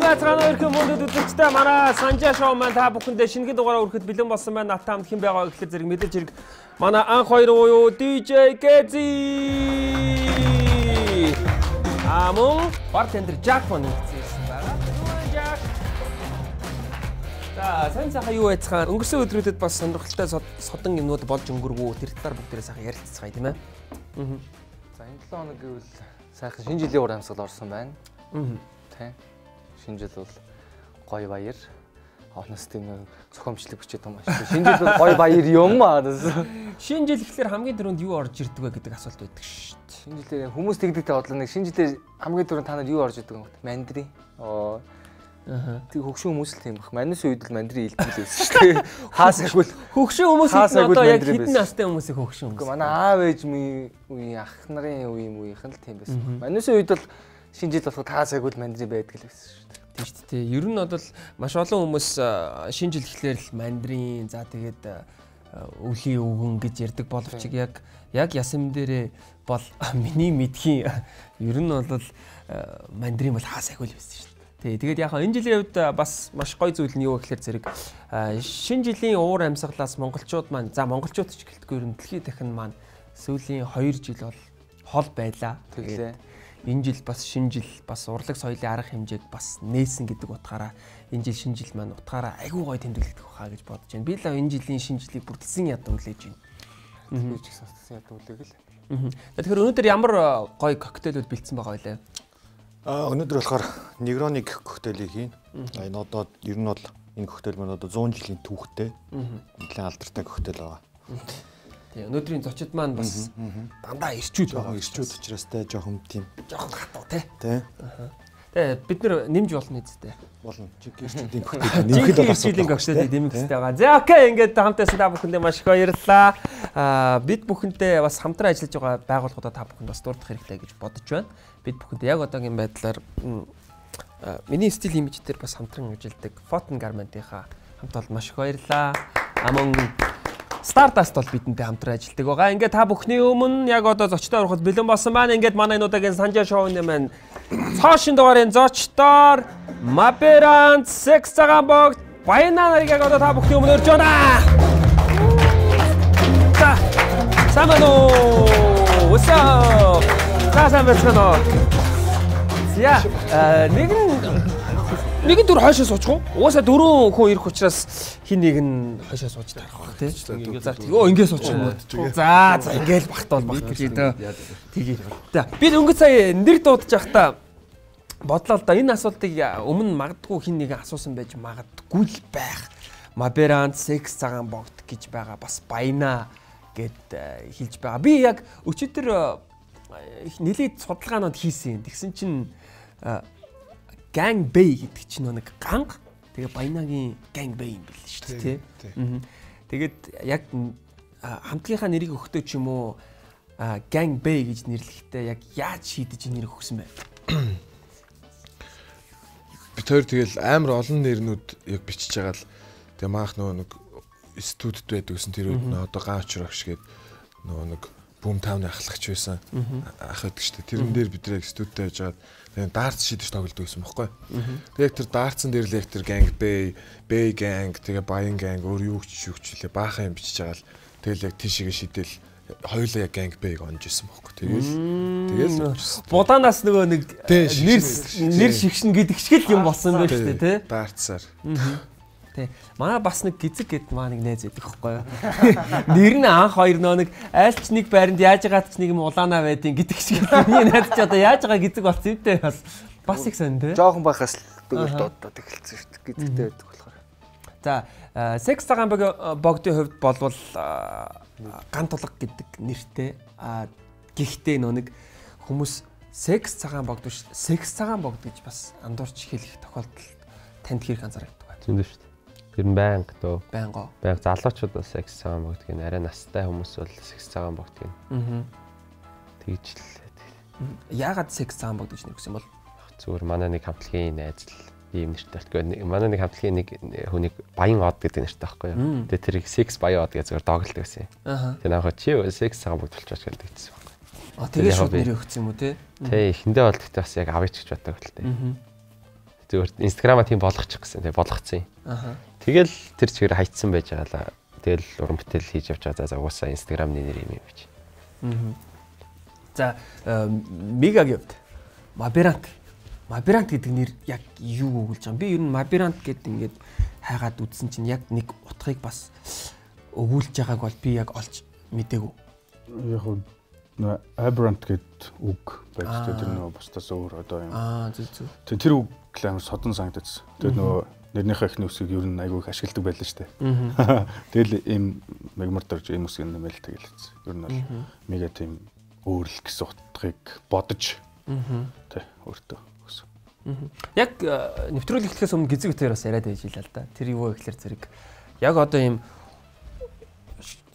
Сайн байцгаана ирхэн мөндөд үзэгчтэй манай Санжаа шоу маань та бүхэндээ шинэхэн дугаараа хүрэхэд бэлэн болсон байна. Натаа хамт хэн байгаа гэхэлэр зэрэг мэдээж хэрэг манай анх хоёр уу DJ Gezi. Амун бартендер Jack мөн нэгцсэн байгаа. Jack. За сайн сайхан юу байцгаана. Өнгөрсөн өдрүүдэд бас сонирхолтой содон юмнууд болж өнгөрвөө. Тэр талаар бүгдээрээ сайхан ярилццгаая тийм ээ. Аа. За энэ 7 хоног гэвэл сайхан шинэ жилийн уур амьсгал орсон байна. Аа. Тэ. Шинэ жил бол гоё баяр. Хоноос тийм зохиомжлог бичээд байгаа юм шиг. Шинэ жил бол гоё баяр юм аа. Шинэ жил гэхэлэр хамгийн түрүүнд юу орж ирдэг вэ гэдэг асуулт байдаг шүү дээ. Шинэ жилээр хүмүүс тэгдэгтэй бодлоо нэг шинэ жилээр хамгийн түрүүнд та нар юу орж ирдэг юм бэ? Мандри. Оо Тэг хөгшин хүмүүс л тийм бах. Манайс үед л мандрин илтгэл байсан шүү дээ. Хаасаггүй хөгшин хүмүүс одоо яг хэдэн настай хүмүүсийг хөгшин хүмүүс. Манай аав ээж үе ах нарын үе үеийнхэн л тийм байсан. Манайс үед бол шинэ жил болоход хаасаггүй мандрин байдаг л байсан шүү дээ. Тийм шүү дээ. Ер нь бол маш олон хүмүүс шинэ жил гэхлээр л мандрин за тэгээд өвлийн өвгөн гэж ярддаг боловч яг яг ясам дээрээ бол миний мэдхийн ер нь бол мандрин бол хаасаггүй л байсан шүү дээ. Тий, тэгээд яг энэ жилийн хувьд бас маш гоё зүйл нь юу гэхээр зэрэг шинэ жилийн уур амьсгалаас монголчууд маань за монголчууд ч гэлтгүй юм дэлхийд дахин маань сүүлийн 2 жил бол хол байлаа. Тэгээд энэ жил бас шинэ жил бас урлаг соёлын арга хэмжээг бас нээсэн гэдэг утгаараа энэ жил шинэ жил маань утгаараа айгүй гоё тэмдэглэгдэх хаа гэж бодож байна. Би л энэ жилийн шинэ жилийг бүрдэлсэн ядуу хүлээж байна. Би ч гэсэн сонссон ядуу хүлээг л. Тэгэхээр өнөөдөр ямар гоё коктейлүүд бэлдсэн байгаа вэ? А өнөөдөр болохоор негроник коктейлийг хийн. Энэ одоо ер нь бол энэ коктейл маань одоо 100 жилийн түүхтэй. Нэлээд алдартай коктейл байгаа. Тэгээ өнөөдрийн зочид маань бас дандаа ирчүүд байгаа. Ирчүүд учраас те жоохон тийм жоохон хатуу те. Тэ. Тэгээ бид нар нэмж болно үсттэй. Болно. Ирчүүдийн коктейл нэмэхэд бол асуудал коктейлийг нэмэх хэрэгтэй байгаа. За окей ингээд хамтайсан та бүхэндээ маш их баярлалаа. Аа бид бүхэнтэй бас хамтран ажиллаж байгаа байгууллагуудаа та бүхэнд бас дурдах хэрэгтэй гэж бодож байна. Бид бүхэнд яг одоогийн байдлаар миний стил имиж дээр бас хамтран ажилладаг Foton Garment-ийнхаа хамт олд маш их баярлалаа. Амон Stardust бол бидэнтэй хамтран ажилладаг байгаа. Ингээд та бүхний өмнө яг одоо зочдоор ороход бэлэн болсон байна. Ингээд манай нуудагийн Санжаа шоуны маань цоошин дугаарын зочдоор Маперант Секс цагаан богд Баяна нарыг яг одоо та бүхний өмнө өрж байна. За. Самано. Up? За байна уу? За нэгэн Нэг дүр хойшоо суучих уу? Угаасаа дөрөв хүн ирэх учраас хин нэг нь хойшоо сууж тарах баг тий. За өө ингэ суучих. За за ингээл багт бол багт гэж дөө. Тэгээ. За би өнгө сая нэр дуудаж явахдаа бодлоо л да энэ асуултыг өмнө магадгүй хин нэг асуусан байж магадгүй л байх. Маберант секс цагаан богд гэж байгаа бас баяна гэд хэлж байгаа. Би яг өчигдөр нэлээд судалгаанууд хийсэн. Тэгсэн чинь Gang Bay гэдэг чинь нэг ганг. Тэгээ Баянагийн Gang Bay юм бэл шүү дээ тий. Тэгээд яг хамтгийнхаа нэрийг өгөхдөө ч юм уу Gang Bay гэж нэрлэхдээ яг яаж шийдэж нэр өгсөн бэ? Бид хоёр тэгэл амар олон нэрнүүд яг бичиж байгаа л. Тэгээ маах нөгөө нэг студид байдаг гэсэн тэр үед нөө одоо гаач рогш гээд нөгөө нэг бүүм тавны ахлагч байсан. Ах шүү дээ. Тэрэн дээр бид яг студидтэй байжгаад Тэгээ дартс шидэж тоглодог байсан байхгүй. Тэгээ яг тэр дартсан дээр л яг тэр ганг бэй, бэй ганг, тэгээ баян ганг өөр юу ч юу ч лээ баахан юм бичиж байгаа л тэгэл яг тийшээгээ шидэл хоёулаа яг ганг бэйг онж исэн байхгүй. Тэгэл тэгэл будаанаас нөгөө нэг нэр нэр шигшин гэдэг шиг л юм болсон байх шүү дээ, тий? Дартсаар. Тий. Манай бас нэг гизэг гэд маа нэг найз байдаг байхгүй юу. Нэр нь анх хоёр нөө нэг айлч нэг байранд яаж байгаад ч нэг юм улаанаа байдیں۔ гэдэг шиг. Миний найз ч одоо яаж байгаа гизэг болсон юм те бас бас их сан те. Жохон байхаас тэгэл дуудаад эхэлсэн шүү дээ. Гизэгтэй байдаг болохоор. За, секс цагаан богдын хувьд болвол ган тулга гэдэг нэртэй. А гэхдээ нөө нэг хүмүүс секс цагаан богд биш секс цагаан богд гэж бас андуурч хэлэх тохиолдол танд хэрэг анзаардаг. Зөндөө шүү дээ. Тэр нь байнга дөө. Байнга. Байнга залуучууд бас секс цагаан богдгийг арай настай хүмүүс бол секс цагаан богдгийг. Аа. Тэгж л. Яагаад секс цагаан богд гэж нэгсэн бол зүгээр манай нэг хамтлагийн найз л ийм нэртэй байхгүй. Манай нэг хамтлагийн нэг хүнийг баян од гэдэг нэртэй байхгүй юу. Тэгээ тэрийг секс баян од гэж зүгээр доголдог байсан юм. Аа. Тэгээ наахаа чи секс цагаан богд болчихж байгаа гэсэн байхгүй. А тэгээ шууд нэр өгсөн юм уу те? Тий, эхэндээ бол тэгтээ бас яг авъя ч гэж боддог л. Аа Зүгээр инстаграма тийм болгочих гэсэн. Тэгээ болгоцсон юм. Тэгэл тэр чигээр хайцсан байж байгаа л тэгэл уран бүтээл хийж явж байгаа. За угаасаа инстаграмны нэр юм юм гэж. За мегагийн хувьд Маберант. Маберант гэдэг нэр яг юу өгүүлж байгаа юм? Би ер нь Маберант гэдэг ингээд хайгаад үзсэн чинь яг нэг утгыг бас өгүүлж байгааг бол би яг олж мдээгүй. Яг нь aberrant гэд үг байж тэр нөгөө бусдаас өөр одоо юм. Аа зүг зүг. Тэг тэр үг л амар содон санагдчихсан. Тэгээд нөгөө нэрнийхээ ихний үсгийг ер нь айгүй их ашигладаг байлаа шүү дээ. Тэгэл ийм мегмар дөрж ийм үсэг нэмэл тэгэл хэвчээ. Ер нь бол мега тийм өөрл гэсэн утгыг бодож тий өөртөө өгсөн. Яг э, нэвтрүүлэг эхлэхээс өмнө гизэг дээр бас яриад байж илаа л да. Тэр юу вэ гэхэлэр зэрэг яг одоо ийм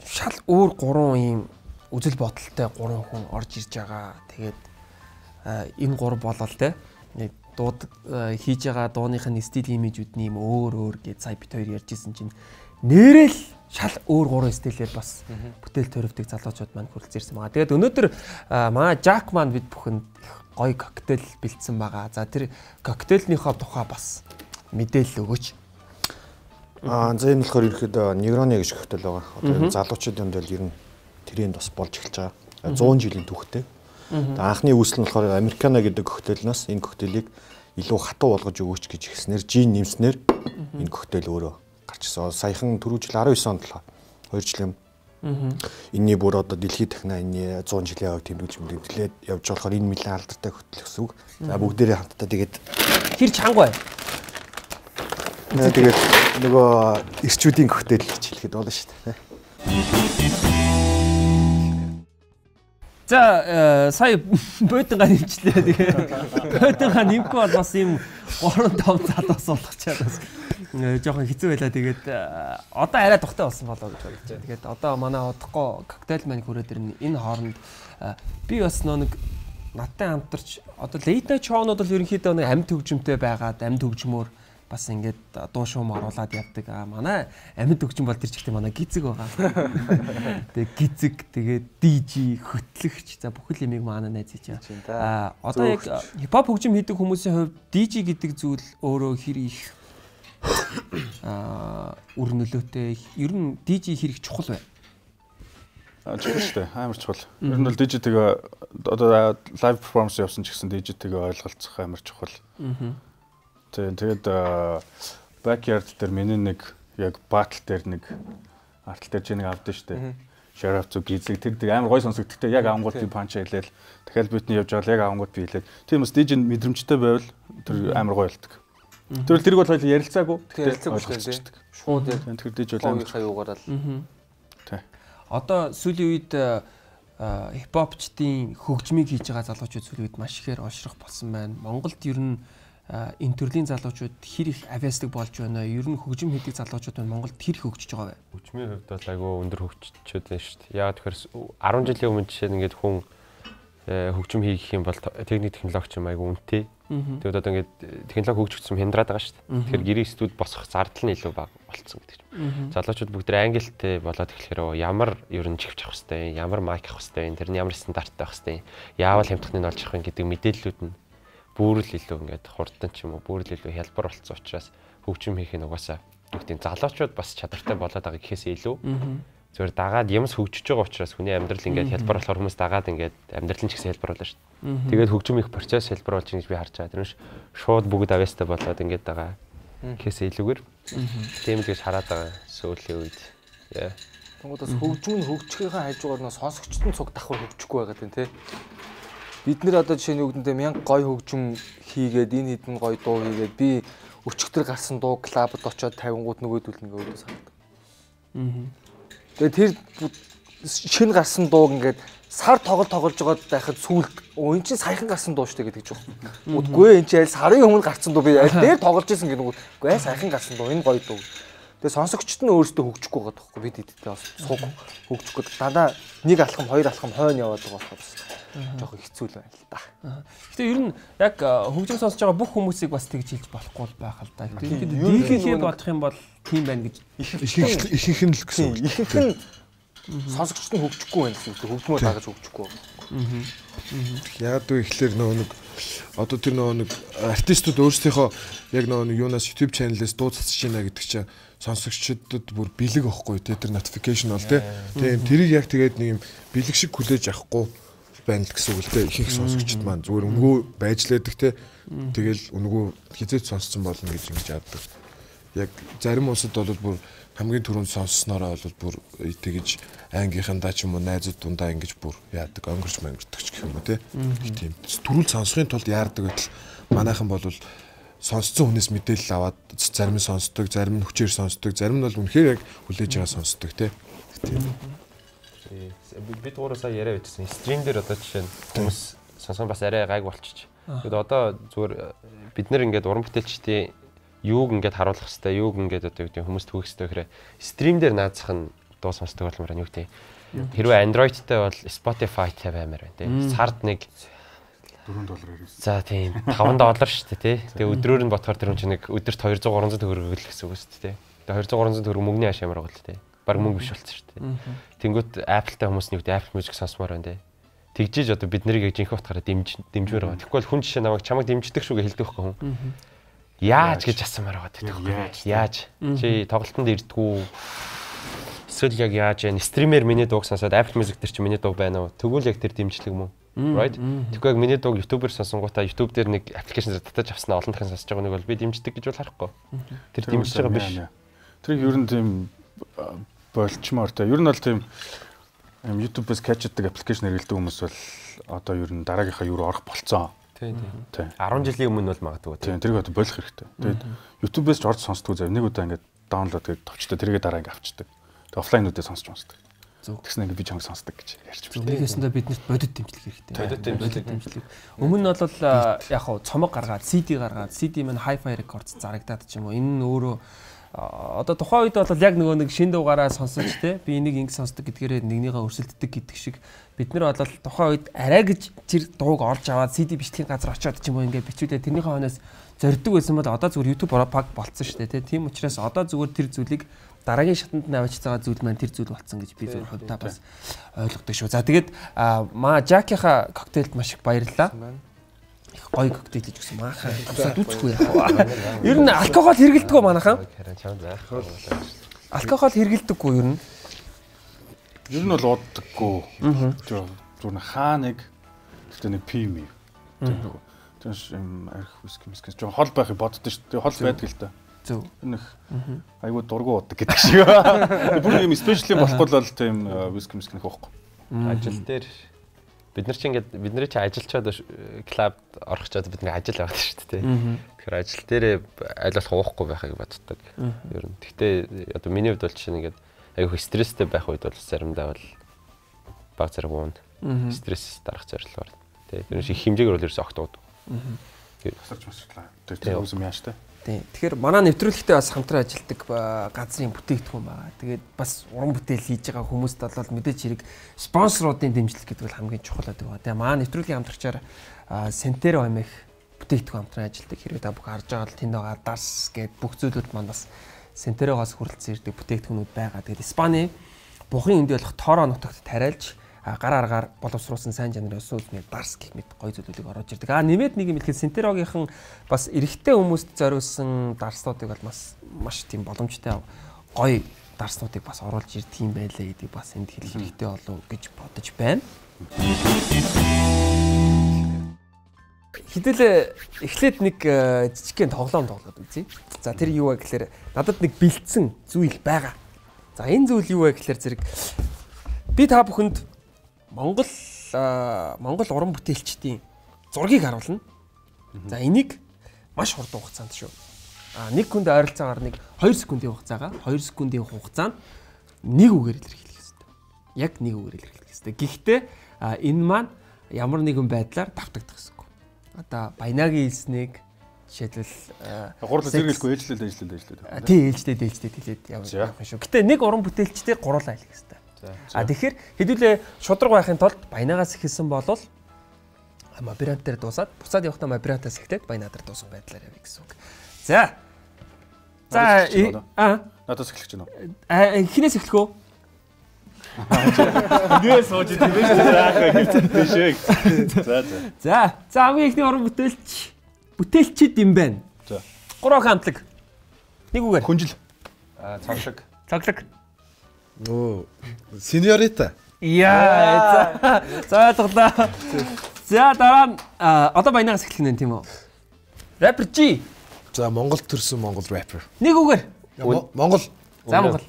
шал өөр гурван ийм үзэл бодолтой гурван хүн орж ирж байгаа. Тэгээд э, энэ гур болол те нэг дууд э, хийж байгаа дууных нь стил имижүүд нь ийм өөр өөр гэж сая бит хоёр ярьжсэн чинь нэрэл шал өөр гурван стилээр бас бүтээл төрөвдөг залуучууд маань хүрэлцэн ирсэн байгаа. Тэгээд өнөөдөр э, манай Жак маань бид бүхэнд гоё коктейл бэлдсэн байгаа. За тэр коктейлнийхоо тухай бас мэдээлэл өгөөч. Аа за энэ болохоор ерөөхдөө негроны гэж коктейл байгаа. Одоо энэ залуучуудын дунд ер нь тренд бас болж эхэлж байгаа. 100 жилийн түүхтэй. Анхны үүсэл нь болохоор американо гэдэг коктейлнаас энэ коктейлийг илүү хатуу болгож өгөөч гэж ихснээр жин нэмснээр энэ коктейл өөрөө гарч ирсэн. Саяхан түрүү жил 19 онд л 2 жил юм Энийний бүр одоо дэлхийд дахна энэ 100 жилийн аваг тэмдэглэж мэдээлээд явж болохоор энэ нэлээд алдартай хөтөл гэсэн үг. За бүгдээрээ хамтдаа тэгээд Хэр чанга бай. тэгээд нөгөө эрчүүдийн коктейл гэж хэлэхэд болно шүү дээ. За э, сая бодингаа нэмчлээ. Тэгээ бодингаа нэмэхгүй бол бас ийм 3 5 залуус болгочаад бас э, жоохон хэцүү байлаа. Тэгээд э, одоо арай тухтай болсон болоо гэж бодож байна. Тэгээд одоо манай удахгүй коктейл маань хүрээд ирнэ. Энэ хооронд би бас нэг надтай хамтарч одоо late night show-нууд бол ерөнхийдөө нэг амьд хөгжимтэй байгаад амьд хөгжмөөр бас ингээд дуу шуум оруулаад явдаг. Аа манай амьд хөгжим бол тэр чигтээ манай гизэг байгаа. Тэгээ гизэг, тэгээ DJ, хөтлөгч за бүхэл ямиг манай найз хийж байгаа. Аа одоо яг хипхоп хөгжим хийдэг хүмүүсийн хувьд DJ гэдэг зүйл өөрөө хэр их аа үр нөлөөтэй. Ер нь DJ хэрэг чухал бай. А чухал шүү дээ. Амар чухал. Ер нь бол дижитигээ одоо лайв перформанс явсан ч гэсэн дижитигээ ойлголцох амар чухал. Аа. Тийм тэгээд backyard дээр миний нэг яг battle дээр нэг артл дээр чи нэг авдсан шүү дээ. Sheriff зүг гизлэг тэр тэр амар гой сонсогдтээ яг авангууд би панч хэлээл дахиад битний явж байгаа л яг авангууд би хэлээд. Тийм бас дижин мэдрэмжтэй байвал тэр амар гой болдог. Тэр тэрг бол хоёул ярилцаагүй. Ярилцаагүй шүү дээ. Шууд яг тэр диж бол амар Хаяа юугаараа л. Тий. Одоо сүүлийн үед хипхопчдын хөгжмийг хийж байгаа залуучууд сүүлийн үед маш ихээр олшрох болсон байна. Монголд ер нь энэ төрлийн залуучууд хэр их авиастик болж байна. Ер нь хөгжим хийдэг залуучууд маань Монголд хэр их хөгжиж байгаа вэ? Хөгжмийн хувьд бол айгүй өндөр хөгжчүүд байна шүү дээ. Яг тэгэхээр 10 жилийн өмнө жишээ нь ингээд хүн э, хөгжим хийх юм бол техник технологич юм айгүй үнэтэй. Тэгээд одоо ингээд технологи хөгжигдсэн хямдраад байгаа шүү дээ. Тэгэхээр гэрээ студ босох зардал нь илүү бага болцсон гэдэг чинь. Залуучууд бүгд ангилтэй болоод эхлэхээр ямар ер нь чивч авах хэвтэй, ямар майк авах хэвтэй, тэр нь ямар стандарттай авах хэвтэй, яавал хямдхныг олж авах гэдэг мэдээллүүд нь бүрл илүү ингээд хурдан ч юм уу бүрл илүү хялбар болсон учраас хөгжим хийх нь угаасаа бүгдийн залуучууд бас чадвартай болоод байгаа гэхээс илүү зүгээр дагаад юмс хөгжиж байгаа учраас хүний амьдрал ингээд хялбар болохоор хүмүүс дагаад ингээд амьдрал нь ч гэсэн хялбар болно шүү дээ. Тэгээд хөгжим их процесс хялбар болж байгаа гэж би харж байгаа. Тэр нь шууд бүгд авьяастай болоод ингээд байгаа гэхээс илүүгээр тийм л гэж хараад байгаа сүүлийн үед. Яа. Тэнгуудаас хөгжим нь хөгжихийнхээ хажуугаар нь сонсогчд нь цуг давхар хөгжихгүй байгаа гэдэг тий. Бид нэр одоо жишээ нь үгэндээ мянга гой хөгжим хийгээд энэ хэдэн гой дуу хийгээд би өчигдөр гарсан дуу клабд очиод 50 гууд нөгөөдөл ингээ өөдөө санагдав. Тэгээ тэр шинэ гарсан дууг ингээд сар тоглол тоглож байгаад байхад сүулт өө эн чинь саяхан гарсан дуу штэ гэдэг ч юм. Үгүй эн чинь аль сарын өмнө гарсан дуу би аль дээр тоглож исэн гэдэг үг. Үгүй аль саяхан гарсан дуу энэ гоё дуу. Тэгээ сонсогчд нь өөрсдөө хөгжихгүй байгаа тоххой бид эдтэй бас сууг хөгжихгүй дандаа нэг алхам хоёр алхам хойно яваад байгаа болохоос жоохон хэцүү л байна л да. Гэтэ ер нь яг хөгжим сонсож байгаа бүх хүмүүсийг бас тэгж хэлж болохгүй байх л да. Гэтэ дийлхийхээ бодох юм бол тийм байна гэж ихэнх ихэнх нь л гэсэн үг. Ихэнх нь сонсогчд нь хөгжихгүй байна гэсэн үг. Хөгжмөө дагаж хөгжихгүй. Яг дүү ихлээр нөгөө нэг одоо тэр нөгөө нэг артистууд өөрсдийнхөө яг нөгөө нэг юунаас YouTube channel-ээс дуу цацж байна гэдэг чинь сонсогчдод бүр бэлэг ахгүй тий тэр notification бол тий тийм тэрийг яг тэгээд нэг юм бэлэг шиг хүлээж авахгүй байна л гэсэн үг л тий их их сонсогчд маань зүгээр өнгөө байж лээдэг тий тэгэл өнгөө хизээч сонсцсон болно гэж ингэж яддаг яг зарим улсад бол бүр хамгийн түрүүнд сонсснороо бол бүр тэгэж ангийнхандаа ч юм уу найзууд дундаа ингэж бүр яадаг өнгөрч мөнгөрдөг ч гэх юм уу тий тийм. Төрүүл сонсохын тулд яардаг байтал манайхан бол сонсцсон хүнээс мэдээлэл аваад зарим нь сонсдог, зарим нь хүчээр сонсдог, зарим нь бол үнэхээр яг хүлээж байгаа сонсдог тийм. Бид гурав сая яриа бичсэн. Стрим дээр одоо жишээ нь хүмүүс сонсгон бас арай гайг болчих. Тэгэд одоо зүгээр бид нэр ингээд уран бүтээлчдийн юуг ингээд харуулах хэвээр юуг ингээд одоо юу гэдэг хүмүүст түүх хэвээр гэхээр стрим дээр наазах нь дуу сонсдог болмоор юу гэдэг хэрвээ Android-тай бол Spotify-тай баймаар байна тийм сард нэг 4 доллар ирсэн. За тийм 5 доллар шүү дээ тий. Тэгээ өдрөөр нь ботхоор тэр хүн чинь нэг өдөрт 200 300 төгрөг л гэсэн үг шүү дээ тий. Тэгээ 200 300 төгрөг мөнгөний хаш ямар байгаа л тий. Бараг мөнгө биш болчихсон шүү дээ. Тэнгүүт Apple-тай хүмүүс нэг Apple Music сонсомоор байна тий. Тэгжиж одоо бид нарыг яг жинхэнэ утгаараа дэмж дэмжмээр байгаа. Тэгэхгүй бол хүн жишээ намайг чамайг дэмждэг шүү гэж хэлдэг байхгүй хүн. Яаж гэж асуумаар байгаа гэдэг. Яаж? Чи тоглолтонд ирдгүү эсвэл яг яаж вэ? Стример миний дууг сонсоод Apple Music дээр чи миний дуу байна уу? Тэгвэл яг тэр дэмжлэг мөн. Right? Тэгэхгүй яг миний дууг YouTube-ээр сонсонгуудаа YouTube дээр нэг аппликейшн татаж авснаа олон дахин сонсож байгаа нэг бол би дэмждэг гэж бол харахгүй. Тэр дэмжиж байгаа биш. Тэр ер нь тийм болчмоор та. Ер нь бол тийм YouTube-ээс catch-даг аппликейшн хэрэглэдэг хүмүүс бол одоо ер нь дараагийнхаа юу орох болцсон. Тийм тийм. 10 жилийн өмнө бол магадгүй. Тийм тэрийг одоо болох хэрэгтэй. Тэгээд YouTube-ээс ч орж сонсдгоо зав. Нэг удаа ингээд даунлоод тэгээд товчтой тэргээ дараа ингээд авчдаг. Тэгээд офлайнуудаа сонсч сонсдог. Тэгсэн ингээд би чанга сонсдог гэж ярьж байна. Тэгэхээсэндээ биднэрт бодит дэмжлэг хэрэгтэй. Бодит дэмжлэг. Өмнө нь бол яг хав цомог гаргаад CD гаргаад CD маань Hi-Fi Records зарагдаад ч юм уу. Энэ нь өөрөө одоо тухайн үед бол яг нөгөө нэг шин дуугаараа сонсож те би энийг ингэ сонсдог гэдгээрээ нэгнийгээ өрсөлддөг гэдэг шиг бид нар бол тухайн үед арай гэж тэр дууг олж аваад CD бичлэгийн газар очиод ч юм уу ингээд бичүүдээ тэрнийхээ хойноос зорддог байсан бол одоо зүгээр YouTube пак болцсон шүү дээ те тийм учраас одоо зүгээр тэр зүйлийг дараагийн шатанд нь авч байгаа зүйл маань тэр зүйл болсон гэж би зөвхөн хувьдаа бас ойлгодог шүү. За тэгээд маа Жакийнхаа коктейлд маш их баярлалаа. Их гоё коктейл гэж гисэн маахан. Үцхгүй яах вэ? Ер нь алкогол хэргэлдэг үү манайхан? Алкогол хэргэлдэггүй ер нь. Ер нь бол ууддаггүй. Зүгээр хаа нэг гэхдээ нэг пив юм. Тэгээс юм арх виски мискс жоо хол байхыг боддоо шүү. Хол байдаг л да. Зөв. Нэг айгуу дургу удаг гэдэг шиг. Бүр юм спешиал болохгүй л тийм виски мискнэх байхгүй. Ажил дээр бид нар чи ингээд бид нар чи ажилчаад клуб орох чад бид нэг ажил яваад шүү дээ. Тэгэхээр ажил дээрээ аль болох уухгүй байхыг боддог. Ер нь. Гэхдээ одоо миний хувьд бол чинь ингээд айгүй стресстэй байх үед бол заримдаа бол баг зэрэг уун. Стресс дарах зорилгоор. Тэ. Тэр шиг хэмжээгээр бол ерөөс огт уудаг. Тасарч масчлаа. Тэр юм яаж тэ? Тийм. Тэгэхээр манай нэвтрүүлэгтээ бас хамтран ажилладаг газрын бүтээгдэхүүн байгаа. Тэгээд бас уран бүтээл хийж байгаа хүмүүст бол мэдээж хэрэг спонсоруудын дэмжлэг гэдэг бол хамгийн чухал байдаг ба. Тэгээ манай нэвтрүүлгийн хамтрагчаар Сентеро амих бүтээгдэхүүн хамтран ажилладаг. Хэрвээ та бүх харж байгаа л тэнд байгаа дарс гээд бүх зүйлүүд маань бас Сентерогоос хүрэлцэн ирдэг бүтээгдэхүүнүүд байгаа. Тэгээд Испани бухын энд болох Торо нутагт тариалж гар аргаар боловсруулсан сайн чанарын өсөн үзмийн дарс гэх мэт гоё зүйлүүдийг оруулж ирдэг. Аа нэмээд нэг юм хэлэхэд Синтерогийнхан бас эрэгтэй хүмүүст зориулсан дарслуудыг бол бас маш тийм боломжтой гоё дарснуудыг бас оруулж ирдэг юм байлаа гэдэг бас энд хэлэх хэрэгтэй болов гэж бодож байна. Хэдүүлээ эхлээд нэг э, жижигхэн тоглоом тоглоод үзье. За тэр юу вэ гэхээр надад нэг бэлдсэн зүйл байгаа. За энэ зүйл юу вэ гэхээр зэрэг би та бүхэнд Монгол Монгол уран бүтээлчдийн зургийг харуулна. За энийг маш хурдан хугацаанд шүү. А нэг хүнд ойролцоогоор нэг 2 секундын хугацаагаа 2 секундын хугацаанд нэг үгээр илэрхийлэх хэрэгтэй. Яг нэг үгээр илэрхийлэх хэрэгтэй. Гэхдээ энэ маань ямар нэгэн байдлаар давтагдах хэрэггүй. Одоо баянагийн хэлснийг жишээлбэл гурлаа зэрэглэхгүй ээлжлээд ээлжлээд ээлжлээд. Тий ээлжлээд ээлжлээд хэлээд явах юм шүү. Гэтэ нэг уран бүтээлчтэй гурлаа хэлэх хэрэгтэй. А тэгэхээр хэдүүлээ шудраг байхын тулд баянагаас эхэлсэн болвол мабирант дээр дуусаад буцаад явахдаа мабирантаас эхлээд баянаа дээр дууссан байдлаар явъя гэсэн үг. За. За аа надаас эхлэх гэж байна уу? Аа хинээс эхлэх үү? Нээ сууж идэв биш үү? За за. За, за хамгийн ихний уран бүтээлч бүтээлчид юм байна. За. Гурван хамтлаг. Нэг үгээр. Хүнжил. Аа цогшиг. Цоглог. Оо. Сеньорита. Яа. За ойлголоо. За дараа нь а, одоо баянагаас эхлэх нь тийм үү? Рэпер G. За Монгол төрсэн Монгол рэпер. Нэг үгээр. Монгол За Монгол.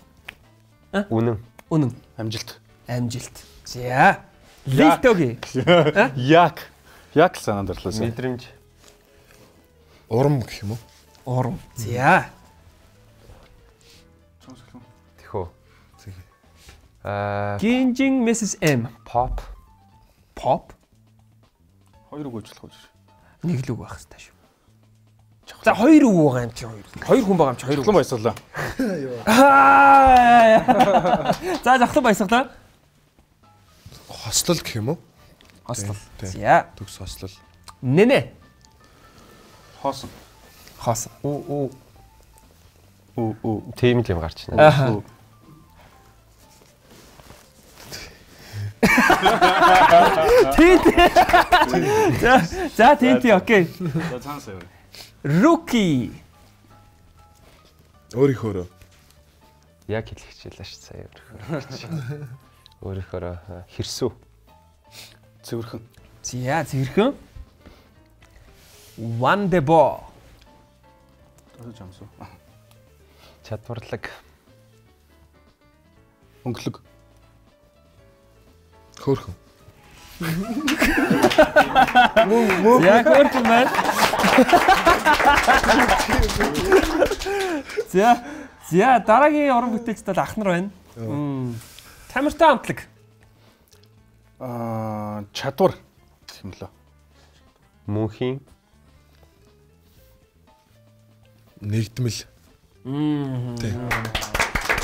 Үнэн. Үнэн. Амжилт. Амжилт. За. Литоги. Яг. Яг л санаанд орлоо. Мэдрэмж. урам гэх юм уу? Урам. За. Аа Гинжин Mrs M. pop. Pop. Хоёр үг уучлах гэж. Нэг л үг байх хэрэгтэй шүү. За хоёр үг байгаа юм чи хоёр. Хоёр хүн байгаа юм чи хоёр. Хөлөн баясгалаа. Аа. За захлан баясгалаа. Хослол гэх юм уу? Хослол. За. Төгс хослол. Нэнэ. Хоосон. Хоосон. Үу үу. Үу үу. Тийм л юм гарч байна. Аха. Тий. тий. За за тий тий окей. За цаанаас яваа. Руки. Өөрийнхөөрөө. Яг хэлэх хичээлээ ш сая өөрөөр. Өөрөөр хэрсүү. Цэвэрхэн. За зэрхэн. One the ball. Тасаж амсуу. Чадварлаг. Өнгөлөг. Хөөхөн. Яг өөртөө маань. За за дараагийн уран бүтээлчд бол ахнар байна. Тамиртай хамтлаг. Аа чадвар гэх юм лөө. Мөнхийн Нэгдмэл.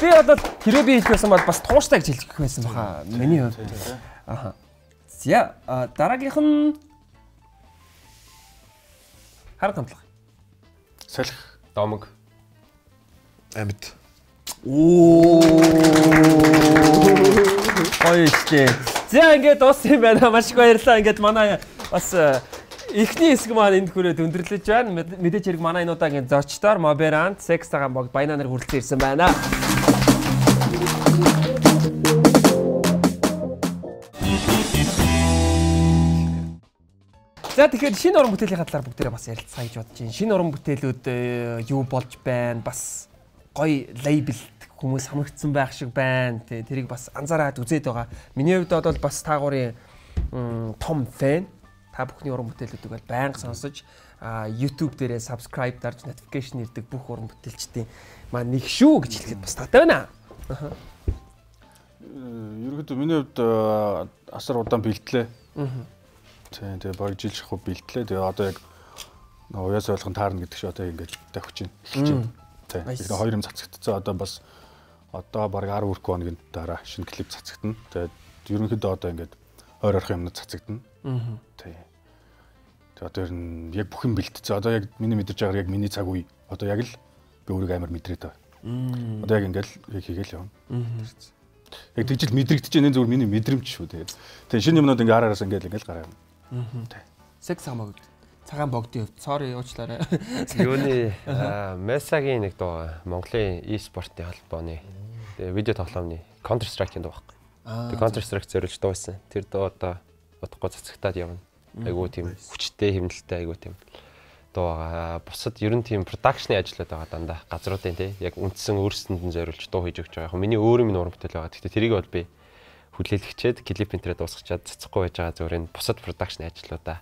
Би одоо тэрөө би байсан бол бас тууштай гэж хэлэх байсан баха. Миний хувьд. Аха. За дараагийнх нь харга хамтлага. Салхи. домог. Амьд. Оо. Гоё штэ. За ингээд дууссан юм байна. Маш их баярлалаа. Ингээд манай бас эхний хэсэг маань энд хүрээд өндөрлөж байна. Мэд- Мэдээж хэрэг манай энэ удаагийн зочдоор Моберант, Sex цагаан бог баянаа нар хүрэлцэн ирсэн байна. За тэгэхээр шинэ уран бүтээлийн талаар бүгдээрээ бас ярилцгаа гэж бодож байна. Шинэ уран бүтээлүүд э, юу болж байна? Бас гоё лейбл хүмүүс хамрагдсан байх шиг байна. Тэ тэрийг бас анзаараад үзээд байгаа. Миний хувьд бол бас таагуурын том фэн. Та бүхний уран бүтээлүүдийг бол байнга сонсож YouTube дээрээ subscribe дарж notification ирдэг бүх уран бүтээлчдийн маа нэг шүү гэж хэлэхэд бас таатай байна. Э, Ерөнхийдөө миний хувьд э, асар удаан бэлтлээ. Тийм тэгээ баг жил шахуу бэлтлээ. Тэгээ одоо яг уяас ойлгон таарна гэдэг шиг одоо ингэж давхиж байна. Эхэлж байна. Тийм. Тэгэхээр хоёр юм цацагдцсан. Одоо бас одоо баг 10 үрх хоногийн дараа шинэ клип цацагдана. Тэгээд ерөнхийдөө одоо ингэж ойр орох юмнууд цацагдана. Аа. Тийм. Тэгээ одоо ер нь яг бүх юм бэлтцсэн. Одоо яг миний мэдэрч байгаагаар яг миний цаг үе. Одоо яг л би өөрийгөө амар мэдрээд байна. Одоо яг ингээл яг хийгээл явна. Яг тэгжил мэдрэгдэж байгаа зүгээр миний мэдрэмж шүү тэгээд. Тэгээ шинэ юмнууд ингээ араараас ингээл ингээл гараа. Sex хамаг. Цагаан богдын хувьд sorry уучлаарай. Юуны аа, Месагийн нэг дуу Монголын e-спортын холбооны видео тоглоомны Counter Strike-ийн дуу байхгүй. Тэгээ Counter Strike зориулж дуу байсан. Тэр дуу одоо утгагүй цацагтаад явна. Айгуу тийм хүчтэй хэмнэлттэй айгуу тийм дуу байгаа. Бусад ер нь тийм продакшны ажлууд байгаа дандаа газруудын тий яг үндсэн өөрсөнд нь зориулж дуу хийж өгч байгаа. Яг миний өөрөө минь уран бүтээл байгаа. Гэхдээ тэрийг бол би хүлээлгчээд клип энтрээ дуусгачаад цэцэхгүй байж байгаа зүгээр энэ бусад продакшны ажлуудаа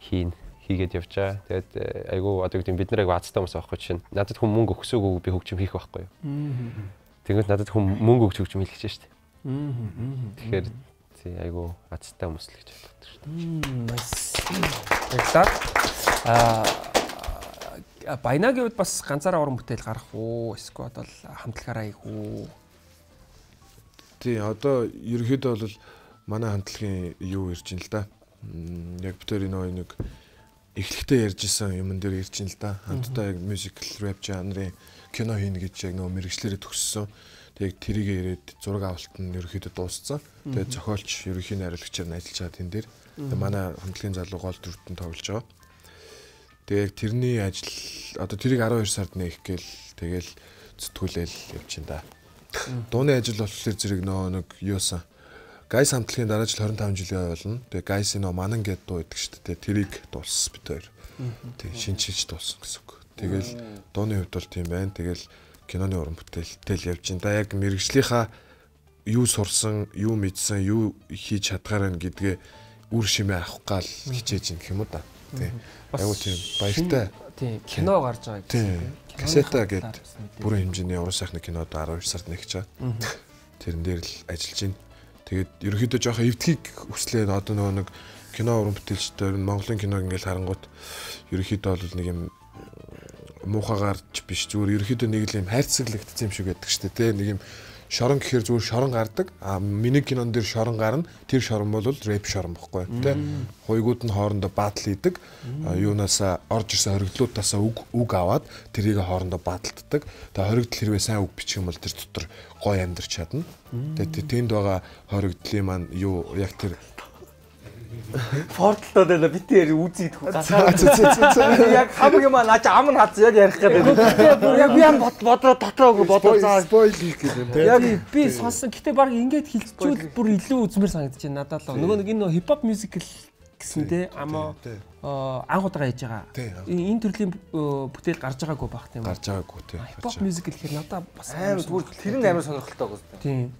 хийн хийгээд байгаа. Тэгээд айгуу одоо гэдэг бид нар айгуу азтай хүмүүс байхгүй чинь надад хүн мөнгө өгсөөгүй би хөгжим хийх байхгүй юу. Тэгвэл надад хүн мөнгө өгч хөгжим хийлгэж штэ. Тэгэхээр тий айгуу азтай хүмүүс л гэж боддог штэ. Баярлалаа. Аа Баянагийн хувьд бас ганцаараа уран бүтээл гарах уу? Эсвэл хамтлагаараа хийх үү? Тий, одоо ерөөхдөө бол манай хамтлагийн юу ирж ин л да. Яг битэр нөө нэг эхлэхдээ ярьж исэн юмн дээр ирж ин л да. Хамтдаа яг мюзикл рэп жанрын кино хийнэ гэж яг нөө мэрэгчлэрээ төгссөн. Тэгээд тэрийг ирээд зураг авалт нь ерөөхдөө дууссан. Тэгээд зохиолч ерөнхийн найруулагчаар ажиллаж байгаа тэн дээр. Манай хамтлагийн залуу гол дүртэн тоглож байгаа. Тэгээд тэрний ажил одоо тэрийг 12 сард нээх гээл тэгэл зүтгүүлээл явчихин да. Дууны ажил болохоор зэрэг нөө нэг юусан Гайс хамтлагийн дараа жил 25 жилийн болно. Тэгээ Гайс нөө манан гэд дуу идэг шүү дээ. Тэрийг дуулсан бид хоёр. Тэг шинчилж дуулсан гэсэн үг. Тэгэл дууны хувьд бол тийм байна. Тэгэл киноны уран бүтээлтэй л явж байна. Да яг мэрэгжлийнхаа юу сурсан, юу мэдсэн, юу хийж чадгаар байна гэдгээ үр шимээ авах гал хичээж ин гэх юм уу да. Тий. Аюу тийм баяртай. Тийм кино гарч байгаа гэсэн. Касета гэдэг бүрэн хэмжээний уран сайхны кинод 12 сард нэгж байгаа. Тэрэн дээр л ажиллаж байна. Тэгээд ерөөхдөө жоохон эвдхийг хүслээд одоо нөгөө нэг кино уран бүтээлчдээр Монголын киног ингээл харангуут ерөөхдөө бол нэг юм муухагарч биш зүгээр ерөөхдөө нэг л юм хайрцаглагдсан юм шиг байдаг шүү дээ. Тэ нэг юм шорон гэхээр зүгээр шорон гардаг. А миний кинон дээр шорон гарна. Тэр шорон бол рэп шорон бохгүй тий. Хуйгууд нь хоорондоо баатал идэг. Юунаасаа орж ирсэн хоригдлуудаасаа үг үг аваад тэрийг хоорондоо бааталддаг. Тэгээ хоригдл хэрвээ сайн үг бичих юм бол тэр дотор гой амьдарч чадна. Тэгээ тэнд байгаа хоригдлын маань юу яг тэр Фортлоо дээр битээр үзийд хүү гасаа. Яг хамаг юм аа наач ам нь хац яг ярих гэдэг. Яг би ам бодлоо дотроо бодлоо. Спойл хийх гэдэг тийм. Яг би сонсон. Гэтэ баг ингэж хилчүүл бүр илүү үзмэр санагдаж байна надад л. Нөгөө нэг энэ хипхоп мюзикл гэсэн те ама анх удаага хийж байгаа. Энэ төрлийн бүтээл гарч байгаагүй баг тийм. Гарч байгаагүй тийм. Хипхоп мюзикл гэхээр надад бас амар зүгээр тэр нь амар сонирхолтой байгаа. Тийм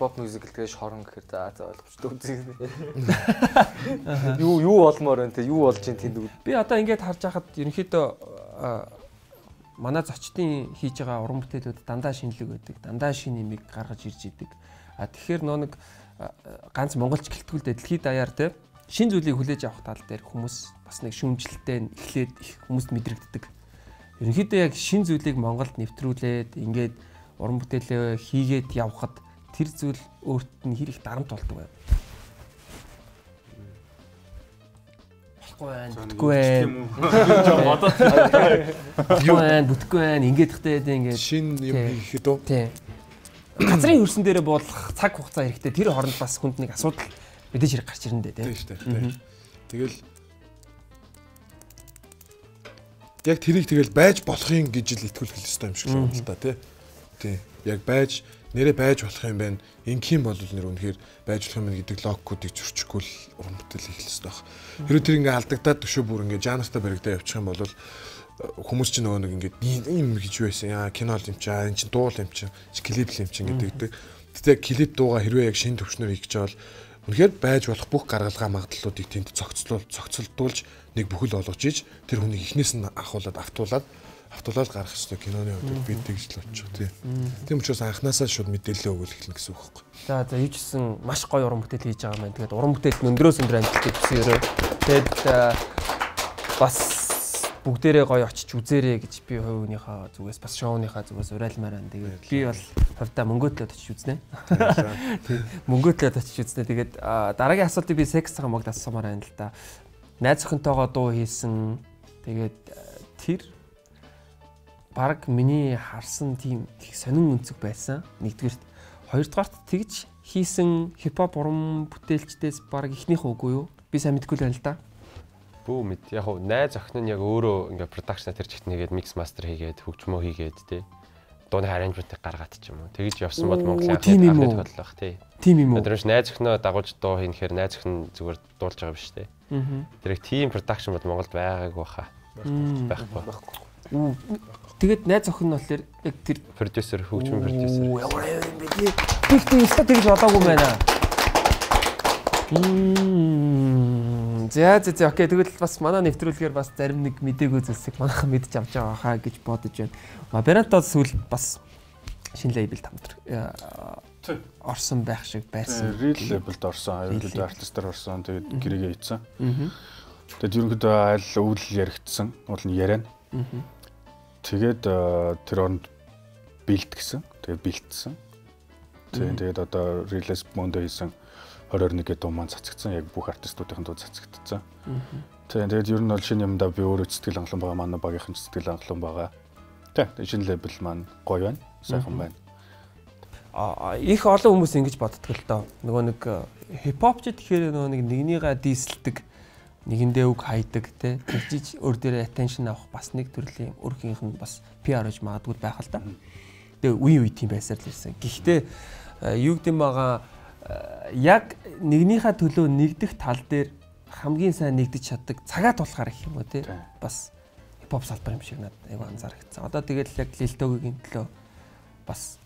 pop musical тэгээ шорон гэхээр за за ойлгомжтой үзье. Юу юу болмоор байна те юу болж ин тэнд үд. Би одоо ингээд харж байхад ерөнхийдөө манай зочдын хийж байгаа уран бүтээлүүд дандаа шинэлэг байдаг. Дандаа шин нэмийг гаргаж ирж идэг. А тэгэхээр нөө нэг ганц монголч гэлтгүүлдэ дэлхийд даяар те шин зүйлийг хүлээж авах тал дээр хүмүүс бас нэг шүүмжлэлтэй эхлээд их хүмүүст мэдрэгддэг. Ерөнхийдөө яг шин зүйлийг Монголд нэвтрүүлээд ингээд уран бүтээлээ хийгээд явхад тэр зүйл өөрт нь хэр их дарамт болдог вэ? Болохгүй байх, байх. Юу байна, бүтггүй байна. Ингээд ихтэй ингээд шин юм хийхэд үү? Тийм. Газрын хөрсөн дээрээ буулгах цаг хугацаа хэрэгтэй. Тэр хооронд бас хүнд нэг асуудал мэдээж хэрэг гарч ирнэ дээ, тийм шүү дээ. Тэгэл яг тэрийг тэгэл байж болохын гэж л итгүүлэх хэрэгтэй юм шиг байна л да, тий. Тий. Яг байж нэрэ байж болох юм байна. Ингийн бол нэр үнэхээр байж болох юм байна гэдэг логикуудыг зөрчихгүй л уран бүтээл эхэлсэн байх. Хэрэв тэр ингээ алдагдаад төшөө бүр ингээ жанртаа баригдаа явчих юм бол хүмүүс чинь нөгөө нэг ингээ ийм гэж байсан. Яа кино л юм чи, энэ чинь дуул юм чи, клип л юм чи гэдэг. Тэгтээ клип дууга хэрвээ яг шинэ төвчнөр хийх гэж бол үнэхээр байж болох бүх гаргалгаа магадлалуудыг тэнд цогцлуул цогцолдуулж нэг бүхэл болгож иж тэр хүнийг эхнээс нь ахуулаад автуулаад автуулаад гарах хэрэгтэй киноны хувьд бид тэгж л болчих тий. Тийм учраас анханасаа шууд мэдээлэл өгөх эхэлнэ гэсэн үг байхгүй. За за юу ч гэсэн маш гоё уран бүтээл хийж байгаа маань. Тэгээд уран бүтээл өндрөөс өндөр амжилттай төсөөрөө. Тэгээд бас бүгдээрээ гоё очиж үзээрэй гэж би хувийнхаа зүгээс бас шоуныхаа зүгээс урайлмаар байна. Тэгээд би бол хувьдаа мөнгөтлөд очиж үзнэ. Мөнгөтлөд очиж үзнэ. Тэгээд дараагийн асуултыг би секс могд асуумаар байна л да. Найз охинтойгоо дуу хийсэн. Тэгээд тэр баг миний харсан тийм их сонин үнцэг байсан. Нэгдүгээрт хоёрдугаарт тэгж хийсэн хипхоп уран бүтээлчдээс баг ихнийх үгүй юу? Би сайн мэдэхгүй л байна л да. Бүү мэд. Яг хуу найз охин нь яг өөрөө ингээ продакшн тэр чигт нэгээд микс мастер хийгээд хөгжмөө хийгээд тий. Дууны арранжментыг гаргаад ч юм уу. Тэгж явсан бол Монголын анхны тохиолдол байх тий. Тийм юм уу? Тэрнээс найз охиноо дагуулж дуу хийхээр найз охин зүгээр дуулж байгаа биш тий. Аа. Тэр их тим продакшн бол Монголд байгаагүй баха. Байхгүй. Байхгүй. Тэгээд найз охин нь болохоор яг тэр продюсер хөгжмөн продюсер. Ямар юм бэ тий. Тэг тийм өстө тэгж бодоогүй байна. За за за окей тэгвэл бас манай нэвтрүүлгээр бас зарим нэг мдэггүй зүйлсийг манайхан мэдж авч байгаа хаа гэж бодож байна. Маберантод сүүл бас шинэ лейбл тамтар орсон байх шиг байсан. Real labelд орсон, real артистаар орсон. Тэгээд гэрээгээ ийцэн. Тэгээд ерөнхийдөө аль өвл яригдсан. Уул нь яриана. Тэгээд э, тэр оронд бэлтгэсэн. Тэгээд бэлтсэн. Тэгээд одоо release mondo хийсэн 2021 гэдэг дуу маань цацагдсан. Яг бүх артистуудын дуу цацагдсан. Тийм тэгээд ер нь бол шинэ юмдаа би өөрөө сэтгэл хангалуун байгаа манай багийнхан сэтгэл хангалуун байгаа. Тийм шинэ лейбл маань гоё байна. Сайхан байна. их олон хүмүүс ингэж боддог л доо. Нөгөө нэг хипхоп ч тэгэхээр нөгөө нэг нэгнийгаа дийсэлдэг нэгэндээ үг хайдаг те тэгжиж өөр дээрээ attention авах бас нэг төрлийн өөрхийнх нь бас PR гэж магадгүй байх л да. Тэгээ үе үе тийм байсаар л ирсэн. Гэхдээ юу гэдэм байгаа яг нэгнийхээ төлөө нэгдэх тал дээр хамгийн сайн нэгдэж чаддаг цагаа тулахаар их юм уу те бас хипхоп салбар юм шиг надад айгу анзаарчихсан. Одоо тэгээд яг Лилтогийн төлөө бас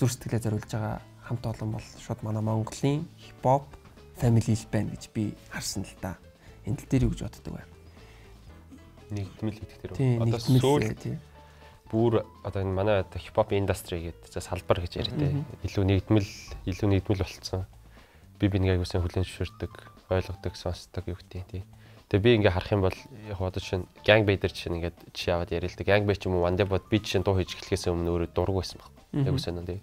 зүр сэтгэлээ зориулж байгаа хамт олон бол шууд манай Монголын хипхоп family л байна гэж би харсан л да энэ тал дээр юу гэж боддог вэ? Нэгдмэл гэдэг дээр. Одоо сүүл бүр одоо энэ манай хипхоп индастри гэдэг салбар гэж яриатай. Илүү нэгдмэл, илүү нэгдмэл болцсон. Би би нэг аюулсан хүлэн зөвшөөрдөг, ойлгодог, сонсдог юу гэдэг тий. Тэгээ би ингээ харах юм бол яг одоо чинь gang дээр чинь ингээд жишээ аваад яриа л да. Gang bay ч юм уу Wande бод би чинь дуу хийж эхлэхээс өмнө өөрөө дург байсан баг. Яг үсэн нь тий.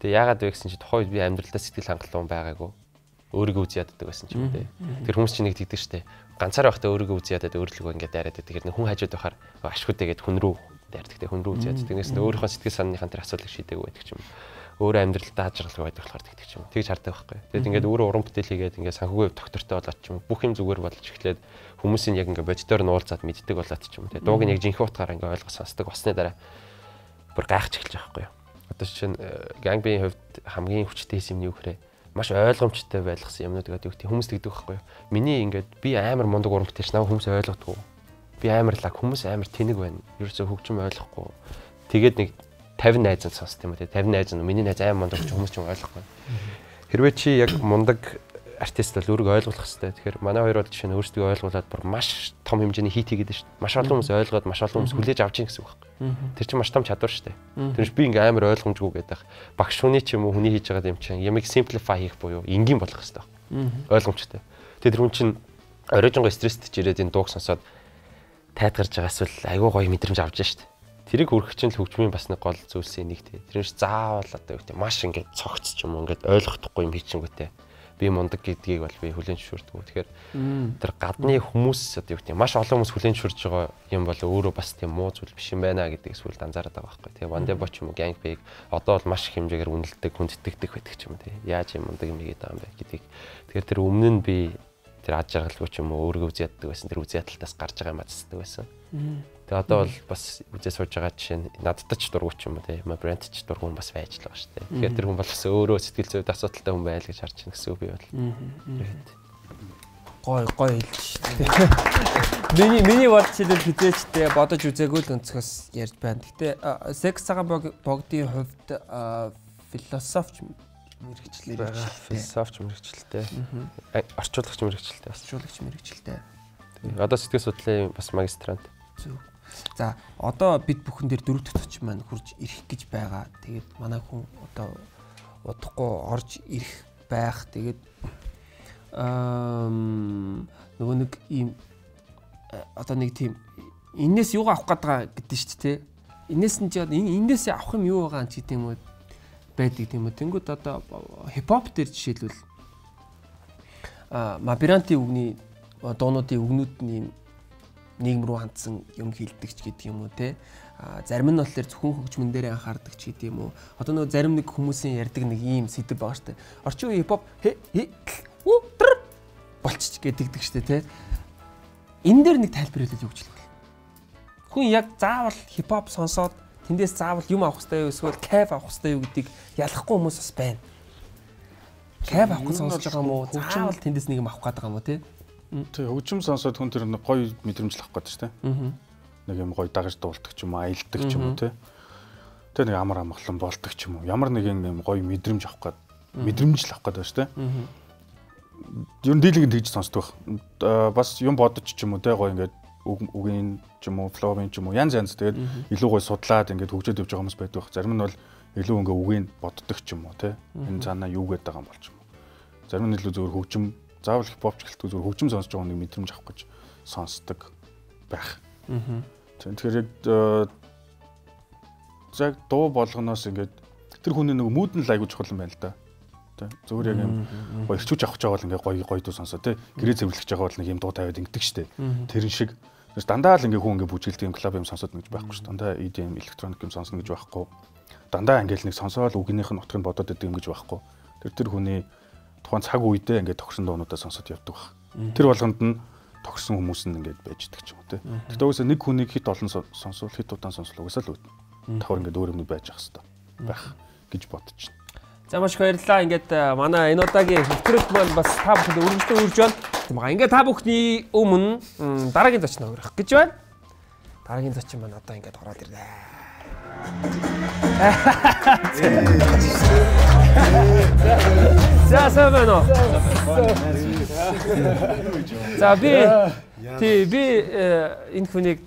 Тэгээ яагаад вэ гэсэн чинь тухайд би амьдралдаа сэтгэл хангалуун байгаагүй өөрийгөө үгүй яддаг байсан ч юм те. Тэр хүмүүс чинь нэг тэгдэг штэ. Ганцаар байхдаа өөрийгөө үгүй ядаад өөрлөгөө ингээд дайраад байдаг. Тэгэхээр хүн хажууд байхаар ашгүйтэйгээд хүн рүү дайрдаг те. Хүн рүү үгүй яддаг. Тэгээс нь өөрийнхөө сэтгэл санааныхаа тэр асуудлыг шийдэг байдаг ч юм. Өөрөө амьдралдаа хажиргалгүй байдаг болохоор тэгдэг ч юм. Тэгж хардаг байхгүй. Тэгэд ингээд өөрөө уран бүтээл хийгээд ингээд санхүүгийн доктортой болоод ч юм. Бүх юм зүгээр болж эхлээд хүмүүсийн яг ингээд бодитоор нь уулзаад мэддэг болоод ч юм те. Дууг нь яг жинхэнэ утгаараа ингээд ойлгож сонсдог болсны дараа бүр гайхаж эхэлж байгаа байхгүй юу. Одоо чинь гангбийн хувьд хамгийн хүчтэй юм нь юу гэхээр маш ойлгомжтой байлгасан юмнууд гэдэг үгтэй хүмүүс тэгдэг байхгүй юу. Миний ингээд би амар мундаг уран бүтээлч наа хүмүүс ойлгохгүй. Би амар лаг хүмүүс амар тэнэг байна. Ерөөсөө хөгжим ойлгохгүй. Тэгээд нэг 50 найз сонсд юм уу те 50 найз нь миний найз амар мундаг ч хүмүүс ч ойлгохгүй. Хэрвээ чи яг мундаг артист бол өөрийгөө ойлгох хэрэгтэй. Тэгэхээр манай хоёр бол жишээ нь өөрсдөө ойлгуулад бүр маш том хэмжээний хит хийгээд шүү дээ. Маш олон хүмүүс ойлгоод маш олон хүмүүс хүлээж авч ийн гэсэн үг байна. Тэр чинь маш том чадвар шүү дээ. Тэр нь би ингээм амар ойлгомжгүй гэдэг. Багш хүний ч юм уу хүний хийж байгаа юм чинь ямиг simplify хийх буюу энгийн болгох хэрэгтэй. Ойлгомжтой. Тэгээд тэр хүн чинь оройжонго стресст ч ирээд энэ дууг сонсоод тайтгарч байгаа эсвэл айгүй гоё мэдрэмж авч шүү дээ. Тэрийг хүрэх чинь л хөгжмийн бас нэг гол зүйлсийн нэг тий. Тэр нь заавал одоо юу гэдэг маш ингээд цогц ч юм уу ингээд ойлгохдохгүй юм хийчихэнгүүтэй би мундаг гэдгийг бол би хүлээн зөвшөөрдөг. Тэгэхээр тэр гадны хүмүүс одоо юу гэдэг маш олон хүмүүс хүлээн зөвшөөрж байгаа юм бол өөрөө бас тийм муу зүйл биш юм байна гэдэг сүлд анзаараад байгаа байхгүй. Тэгээ Вандэ боч юм уу Gang Big одоо бол маш их хэмжээгээр үнэлдэг, хүндэтгдэг байдаг ч юм тий. Яаж юм мундаг юм гээд байгаа юм бэ гэдгийг. Тэгэхээр тэр өмнө нь би тэр аж жаргалгүй ч юм уу өөрийгөө үзяддаг байсан. Тэр үзядалтаас гарч байгаа юм аздаг байсан. Тэгээ одоо бол бас үзээ сууж байгаа жишээ нь надад ч дургуй ч юм уу тийм брэнд ч дургуй бас байж л байгаа шүү дээ. Тэгэхээр тэр хүн бол бас өөрөө сэтгэл зүйд асуудалтай хүн байл гэж харж байна гэсэн үг би бол. Гой гой хэлж шүү дээ. Миний миний бод чилэл хизээчтэй бодож үзээгүй л өнцгөөс ярьж байна. Гэтэ секс цагаан богдын хувьд философч мэрэгчлэр байгаа. Философч мэрэгчлэлтэй. Орчуулагч мэрэгчлэлтэй бас. Орчуулагч мэрэгчлэлтэй. Одоо сэтгэл судлалын бас магистрант. Зөв. За одоо бид бүхэн дээр дөрөв төтөч маань хурж ирэх гэж байгаа. Тэгээд манай хүн одоо удахгүй орж ирэх байх. Тэгээд аа нөгөө нэг ийм одоо нэг тийм энээс юу авах байгаа гэдэг шүү дээ. Энээс нь ч энээс авах юм юу байгаа ч гэдэг юм уу байдаг тийм үү. Тэнгүүд одоо хипхоп дээр жишээлбэл а мабиранти үгний дуунуудын үгнүүд нь нийгэм рүү хандсан юм хилдэг ч гэдэг юм уу те. Зарим нь болохоор зөвхөн хөгжмөн дээр анхаардаг ч гэдэг юм уу. Одоо нөгөө зарим нэг хүмүүсийн ярьдаг нэг ийм сэдв байгаа штэ. Орчин үеийн хипхоп уу болчих гэдэгдэг штэ те. Энэ дээр нэг тайлбар хэлээд юу гэж хэлвэл хүн яг заавал хипхоп сонсоод тэндээс заавал юм авах хэрэгтэй юу эсвэл кайф авах хэрэгтэй юу гэдгийг ялахгүй хүмүүс бас байна. Кайф авах гэж сонсож байгаа юм уу? заавал тэндээс нэг юм авах байгаа юм уу те Тэг хөгжим сонсоод хүн тэр гоё мэдрэмж авах гэдэг чинь. Аа. Нэг юм гоё дагаж дуулдаг ч юм уу, аялдаг ч юм уу те. Тэг нэг амар амгалан болдог ч юм уу. Ямар нэгэн юм гоё мэдрэмж авах гээд мэдрэмж л авах гээд байна шүү дээ. Ер нь дийлэнг тэгж сонсдог байх. Бас юм бодож ч юм уу те гоё ингээд үгийн ч юм уу, фловын ч юм уу янз янз тэгээд илүү гоё судлаад ингээд хөгжөөд явж байгаа хүмүүс байдаг. Зарим нь бол илүү ингээ үгийн боддог ч юм уу те. Энэ цаанаа юу гээд байгаа юм бол ч юм уу. Зарим нь илүү зөвөр хөгжим заавал хипхоп ч гэлтгүй зүгээр хөгжим сонсож байгаа нэг мэдрэмж авах гэж сонсдог байх. Аа. Тэгэхээр яг яг дуу болгоноос ингээд тэр хүний нэг мууд нь л айгуу чухал юм байна л да. Тэ зүгээр яг юм гоё ирчүүч авах жаавал ингээд гоё гоё дуу сонсоо тэ гэрээ цэвэрлэх жаавал нэг юм дуу тавиад ингэдэг штэ. Тэрэн шиг дандаа л ингээ хүн ингээ бүжгэлдэг юм клуб юм сонсоод нэгж байхгүй ш. Дандаа EDM электроник юм сонсно гэж байхгүй. дандаа ингээл нэг сонсоол үгнийх нь утгыг бодоод идэв юм гэж байхгүй. Тэр тэр хүний тухайн цаг үедээ ингээд тохирсон дуунуудаа сонсоод явдаг баг. Тэр болгонд нь тохирсон хүмүүс нь ингээд байж идэг ч юм уу те. Тэгтээ угсаа нэг хүнийг хит олон сонсвол хит удаан сонсвол угсаа л үүднэ. Давхар ингээд өөр юмнууд байж ах хэвээр байх гэж байна. За маш их баярлалаа. Ингээд манай энэ удаагийн хөтөлбөрт маань бас та бүхэнд өргөжлөн үрж байна. Тэгмээ ингээд та бүхний өмнө дараагийн зочин өгөх гэж байна. Дараагийн зочин маань одоо ингээд ороод ирлээ. За сайн байна уу? За би тий би энэ хүнийг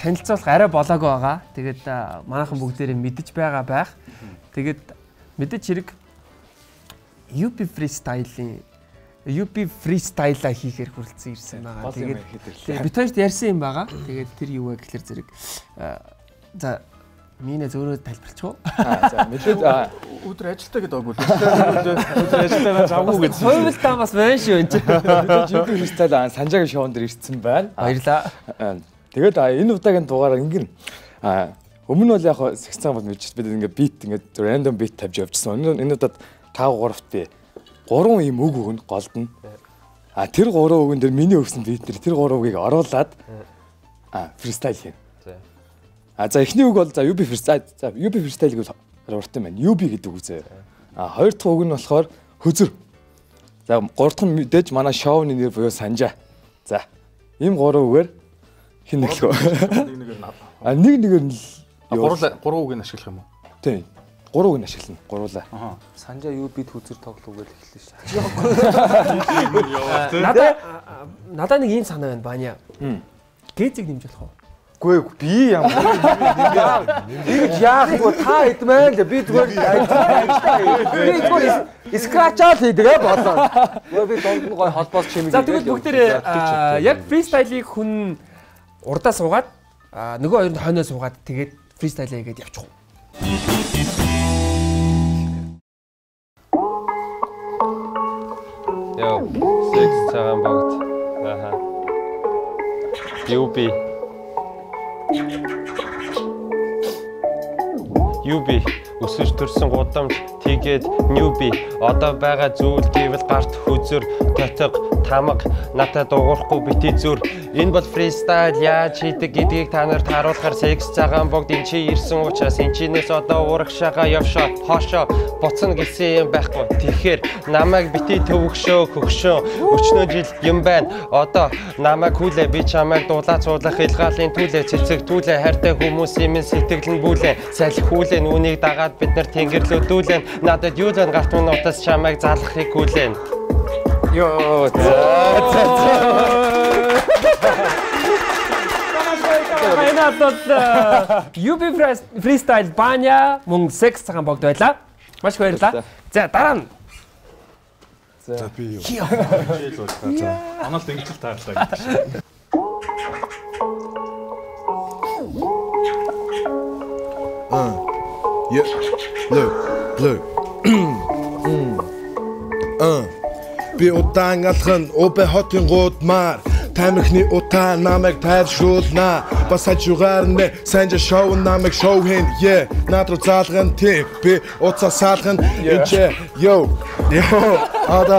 танилцуулах арай болоогүй байгаа. Тэгээд манайхан бүгдээрээ мэдэж байгаа байх. Тэгээд мэдээж хэрэг UP freestyle-ийн UP freestyle-а хийхээр хүрэлцэн ирсэн байгаа. Тэгээд бид хоёрт ярьсан юм байгаа. Тэгээд тэр юу вэ гэхэлэр зэрэг за Минь зөөрөө тайлбарчих уу? Аа за мэдээд өдөр ажилтаа гэдэг өгвөл өдөр ажилтаа завгүй гэж. Хувил та бас байна шүү энэ. Юу христал санжаагийн шоунд ирсэн байна. Баярлаа. Тэгээд энэ удаагийн дугаараар ингэн өмнө нь бол яг секцэн бол мэдчихсэн бид ингээд бит ингээд рандом бит тавьж явжсан. Энэ удаад 5 3-т би 3 юм үг өгнө голд нь. А тэр 3 үгэн дээр миний өгсөн бит тэр 3 үгийг оруулаад а фристайл хийн. А за эхний үг бол за UB freestyle. За UB freestyle гэж урт юм байна. UB гэдэг үг зөө. А хоёр дахь үг нь болохоор хөзөр. За гурав дахь нь мэдээж манай шоуны нэр буюу санжаа. За ийм гурван үгээр хин нэглэв. А нэг нэгээр нь гурав гурав үгийг ашиглах юм уу? Тийм. Гурав үгийг ашиглана. Гуруулаа. Санжаа юу бид хөзөр тоглох гэж эхэллээ шүү. Надаа надаа нэг ийм санаа байна баня. Гэзэг нэмж болох уу? Үгүй би ямар Ингэж яах вэ? Та идмэн л би зүгээр би зүгээр скрачаал хийдэг болоо. Гөө би донд нь гой холбоос чимэг. За тэгвэл бүгдээ яг фристайлыг хүн урдаа суугаад нөгөө хоёр нь хойноо суугаад тэгээд фристайл хийгээд явчих. Яа, секс цагаан багт. Аха. Юби Юби өсөж төрсэн гудамж тэгээд ньюби одоо байгаа зүйл гэвэл гарт хүзөр тотог тамга надад дуурахгүй бити зүр. Энэ бол фристайл яаж хийдэг гэдгийг та нарт харуулахаар секс цагаан богд эн чи ирсэн учраас эн чинээс одоо урагшаага явшаа хоошо буцна гэсэн юм байхгүй. Тэгэхээр намайг бити төвөгшөө хөгшөө өчнөө жил юм байна. Одоо намайг хүлээ би чамайг дулаа цуулах илгаалын түлээ цэцэг түлээ хайртай хүмүүсийн минь сэтгэл нь бүлээ. Салхи хүлээ нүунийг дагаад бид нар тэнгэрлөдүүлэн надад юу зэн гарт минутаас чамайг залахыг хүлээн Йоо. Энэ одоо UB freestyle баня мөн секс цагаан богд байлаа. Маш баярлалаа. За дараа нь За би юу. Анаал дэнгэл таарлаа гэж. Аа. Yeah. Blue. Аа. Би удаан алхан ОБ хотын гудмаар Тамирхны утаа намайг тайлшруулна бас хажуугаар нэ санжа шоу намайг шоу хийн. Е над руу заалган тийм би уцаа саалган. Энэ ёо ёо ада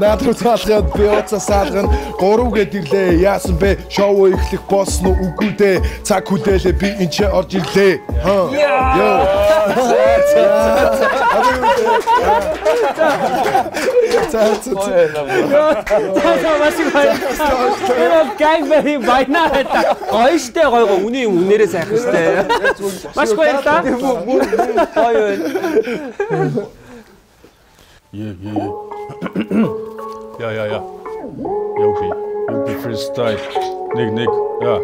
над руу заалган би уцаа саалган гурав гэд ирлээ яасан бэ шоу эхлэх болсон уу үгүй дээ цаг хүлээлээ би энэ ч орж ирлээ хаа ёо За за За маш их баярлалаа. Энэ гангбери байна та. Гоё штэ гоё гоё үний юм үнээрээ сайхан штэ. Маш. Гоё байна. Е е. Я я я. Юпи. Юпи freestyle. Нэг нэг. Я.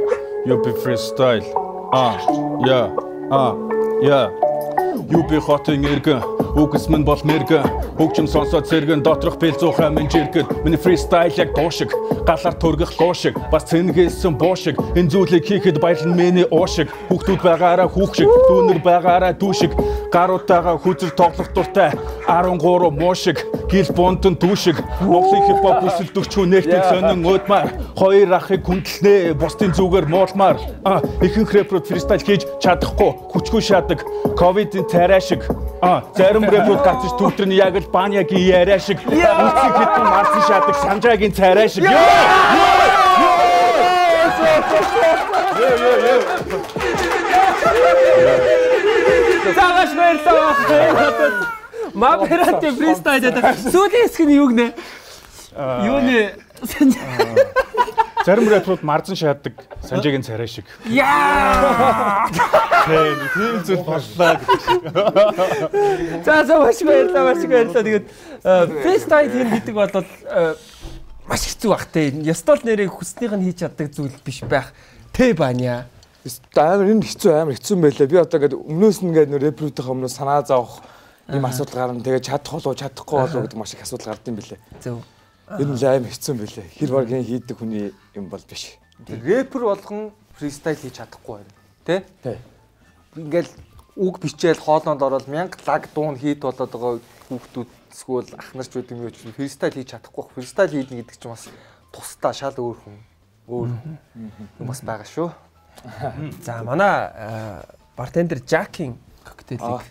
Юпи freestyle. А. Я. А. Я. Юпи хотын иргэн үгс минь бол мэргэн хөгжим сонсоод сэргэн доторх бэл зуухай минь жиргэн миний фристайл яг дуушиг. Галаар төргөх гуушиг бас цэнгэлсэн буушиг. Энэ зүйлийг хийхэд баярлан миний уушиг. Хүүхдүүд байгаараа хүүхшиг. Дүүнер байгаараа дүүшиг. Гаруутайгаа хүзэр тоглох дуртай. 13 муушиг. Гил бонтон дүүшиг. Монголын хипхоп бүсэлдөгч хүн нэртэг сонин өөдмаар. Хоёр ахыг хүндэлнэ. Бусдын зүгээр муулмаар. Ихэнх рэпрууд фристайл хийж чадахгүй. Хүчгүй шадаг ковидын царай шиг зарим рэпрууд гарч төвтөр нь яг л банягийн яриа шиг үсэг хитэн марсан шадаг санжаагийн царай шиг Ёо ёо ёо Цагааш баярлалаа. Маберанте фристайл гэдэг. Сүүлийн хэсэг нь юу гэнэ? Юу нэ? Зарим рэпрууд марзан шаадаг санжаагийн царай шиг. Яа! Тийм зүйл боллоо гэж. За за маш баярлалаа маш баярлалаа. Тэгээд фристайл хийн гэдэг бол маш хэцүү бах те. Ястол нэрийг хүснийх нь хийж чаддаг зүйл биш байх. Тэ баня. амар энэ хэцүү амар хэцүү байлаа. Би одоо ингээд өмнөөс нь ингээд рэпрүүдийн өмнөөс санаа зовох юм асуудал гарна. Тэгээ чадах болов чадахгүй болов гэдэг маш их асуудал гард юм билээ. Зөв. Энэ л аим хэцүү билээ. Хэр баргийн хийдэг хүний юм бол биш. Рэпер болгон фристайл хийж чадахгүй байна. Тэ? Тий. Ингээл үг бичээл хоолоонд ороод мянга лаг дуун хийд болоод байгаа хүүхдүүд эсвэл ах нар ч үгүй юм уу фристайл хийж чадахгүй. Фристайл хийдэ гэдэг чинь бас тусдаа шал өөр хүн. Өөр юм бас байгаа шүү. За манай бартендер Жакин коктейлийг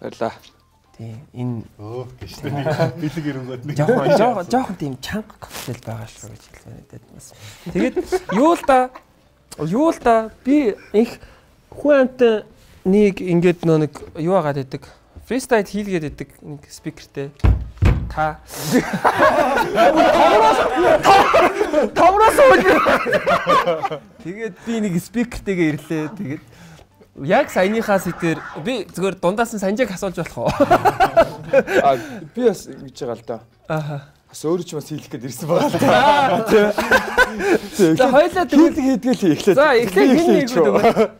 Баярлаа. Энэ Өө гэж тийм бэлэг ирэнгөт нэг. жоохон жоохон жоохон тийм чанга коктейл байгаа шүү гэж хэлмээр байдаг бас. Тэгээд юу л да юу л да би их хүн амт нэг ингээд нөө нэг юу агаад идэг? Фристайл хийлгээд идэг нэг спикертэй. Та. Товроос үл тэгээд би нэг спикертэйгээ ирлээ. Тэгээд яг саяныхаас итэр би зүгээр дундаас нь санжааг асуулж болох уу А би бас ингэж байгаа л да. ааха Бас өөрөө ч бас хийх гээд ирсэн байгаа л да. за хоёлаа тэгвэл хийдгээл эхлээд. За эхлээд хин нэг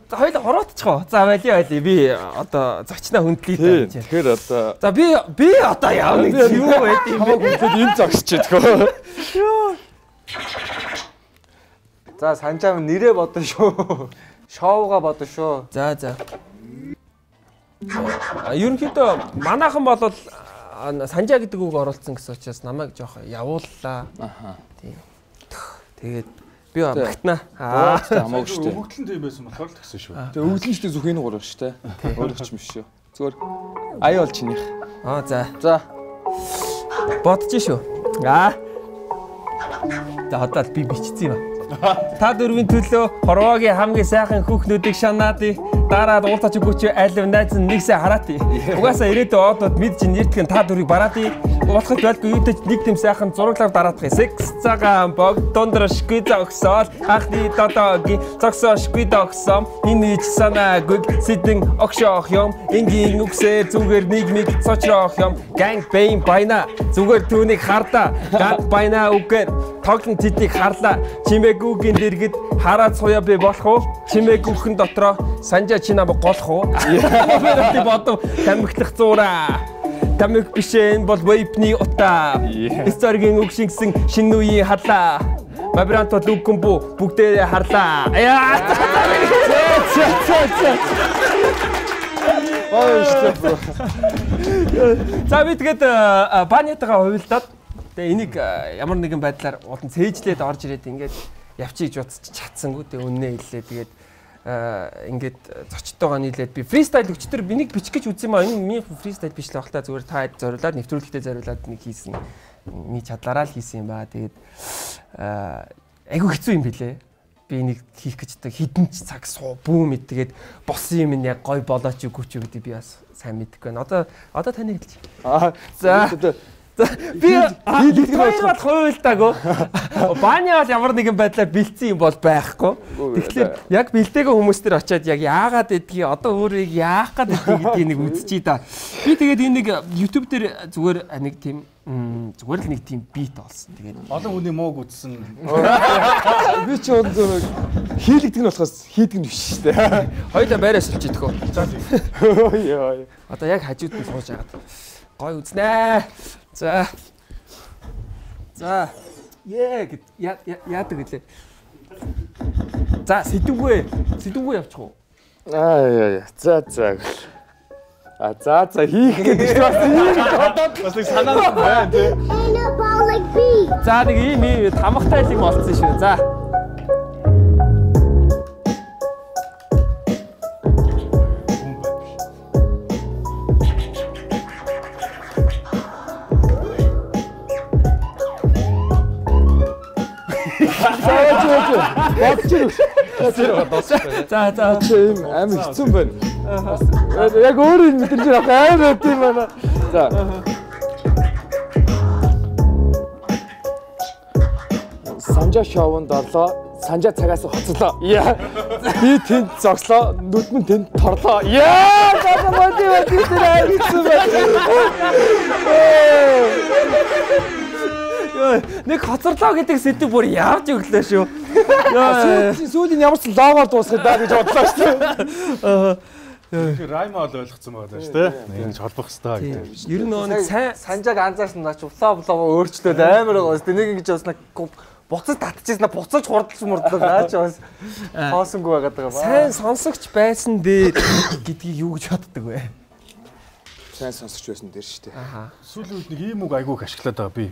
За хоёул ороотчихоо. За байли байли би одоо зочноо хөндлөе. Тэгэхээр одоо За би би одоо яав нэг юу байд юм бэ? хамаагүй энэ зогсч идэх. За санжаа нэрээ бодно шүү. Шоуга бодно шүү. За за. А ерөнхийдөө манайхан бол санжаа гэдэг үг оролцсон гэсэн учраас намайг жоох явууллаа. Аха. Тийм. Тэгээд би магтана. Аа. Аа хамаагүй шүү дээ. Өгөгдлэн тийм байсан болохоор л гэсэн шүү. Тэгээ өвлөнчтэй зүх энэ гурав шүү дээ. Өөрөг ч биш шүү. Зүгээр ая бол чинийх. Аа за. За Бодож шүү. Аа. За одоо л би бичсэн юм аа. Та дөрвийн төлөө хорвоогийн хамгийн сайхан хүүхнүүдийг шанаадыг дараад уулзаач өгөөч алив найз нэгсээ хараати. Угаасаа ирээдүйн одод мэд чинь нэртгэн та дөрвийг бараати. Болоход байлгүй юутай ч нэг тийм сайхан зураглаар дараадах. Секс цагаан бог дондрош гүйз огсоол. Анхны додоогийн зогсоош гүйд огсом энэ ич санаагүй сэдэн огшоох юм. Энгийн үгсээр зүгээр нийгмиг цочроох юм. Ганг бэйн байна. Зүгээр түүнийг хардаа. Ганг байна үгээр. Тоглон титийг харлаа. Чимээгүүгийн дэргэд хараад суя би болох уу? Чимээгүүхэн дотроо. Санжаа чи намайг голох уу? Би бодов. Тамхитлах зураа Тамиг бишэн бол вейпний утаа. Историгийн үг шингэсэн шинэ үеийн халаа. Мабранто дүггүмбү бүгдээ харлаа. Яа. Ой шүү. За би тэгээд банятагаа хувилдаад тэгээ энийг ямар нэгэн байдлаар улан цээжлээд орж ирээд ингээд явчих гэж утсч чадсангүй тэгээ үннээ хэллээ тэгээд ингээд зочдтойгоо нийлээд би фристайл өчтөр би нэг бичих гэж үзсэн аа энэ миний фристайл биш л байх та зүгээр та зориулаад нэвтрүүлэгтээ зориулаад нэг хийсэн миний чадлаараа л хийсэн юм ба тэгээд а, айгу хэцүү юм билээ би энийг хийх гэж та хідэн ч цаг суу бүүм мэд тэгээд болсон юм нь яг гой болооч үгүй ч гэдэг би бас сайн мэдэхгүй байна. Одоо одоо таны хэлж. Аа За. Би хийлгэх бол хуйлдаагүй. Бааны бол ямар нэгэн байдлаар бэлдсэн юм бол байхгүй. Тэгэхээр яг бэлдээгүй хүмүүс төр очиад яг яагаад гэдгийг одоо өөрийг яах гээд гэдгийг нэг үзчихье да. Би тэгээд энэ нэг YouTube дээр зүгээр нэг тийм зүгээр л нэг тийм бит олсон. Тэгээд Олон хүний мууг үзсэн. Би ч өндөр хийлэгдэх нь болохоос хийдэг нь биш шүү дээ. хоёулаа байраа үү. Йоо. Одоо яг хажууд нь сууж агаад гой үзнэ. За. За. Яа гэд яа- яа- яадаг гэлээ. За сэдвгүй. Сэдвгүй явчих уу? Аа яа яа. За за. А за за хийх гэдэг бас ийм бодоод Бас нэг санаа байна тий. За нэг ийм ийм тамхтай юм олцсон шүү. За. За за ийм амар хэцүү байна. Яг өөрөө мэдэрч байгаа амар юм байна. За. Санжа шоунд орлоо. Санжа цагаас хоцлоо. Яа. Би тэнд зогслоо. Нүдмэн тэнд торлоо. Яа. Боди тэр амар хэцүү байна. нэг хоцорлоо гэдэг сэдв бүр явж өглөө шүү. Сүүлийн ямар ч логоор дуусгах даа гэж бодлоо шүү дээ. Тэр райма бол ойлгоцсон байна шүү дээ. Ингэж холбох хэрэгтэй гэдэг. Ер нь нэг сайн санжааг анзаарсан наач улаа булаа өөрчлөөд амар байгаа. Тэ нэг ингэж бас нэг буцаж татчихсан буцаж хурдалж мурдлаа наач бас хоосонгүй байгаад байгаа ба. сайн сонсогч байсан дээр гэдгийг юу гэж боддог вэ? Сайн сонсч байсан дээр шүү дээ. Аха. Сүүлийн үед нэг ийм үг айгүйх ашиглаад байгаа би.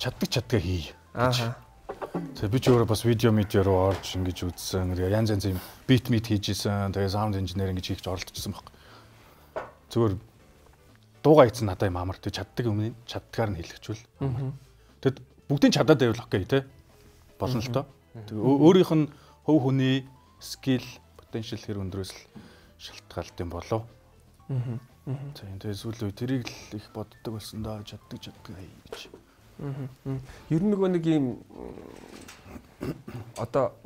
Чаддаг чаддгаа хий. Аха. Тэгээ би ч өөрөө бас видео медиа руу орж ингэж үзсэн. Янз янз юм бит мит хийжсэн. Тэгээ саунд инженер ингэж хийх оролдчихсан баг. Зүгээр дуугаа ийцэн надад юм амар. Тэг чаддаг өмнө чаддгаар нь хэлчихвэл. Тэгэд бүгдийг чадаад байвал окей те. Болно л доо. Тэгээ өө- өөрийнх нь хөв хүний скил потенциал хэр өндрөөс л шалтгаалт юм болов. Тийм тэгээ сүүлийн үед тэрийг л их боддог болсон доо чаддаг чаддаг гэж. Ер нь нөгөө нэг ийм одоо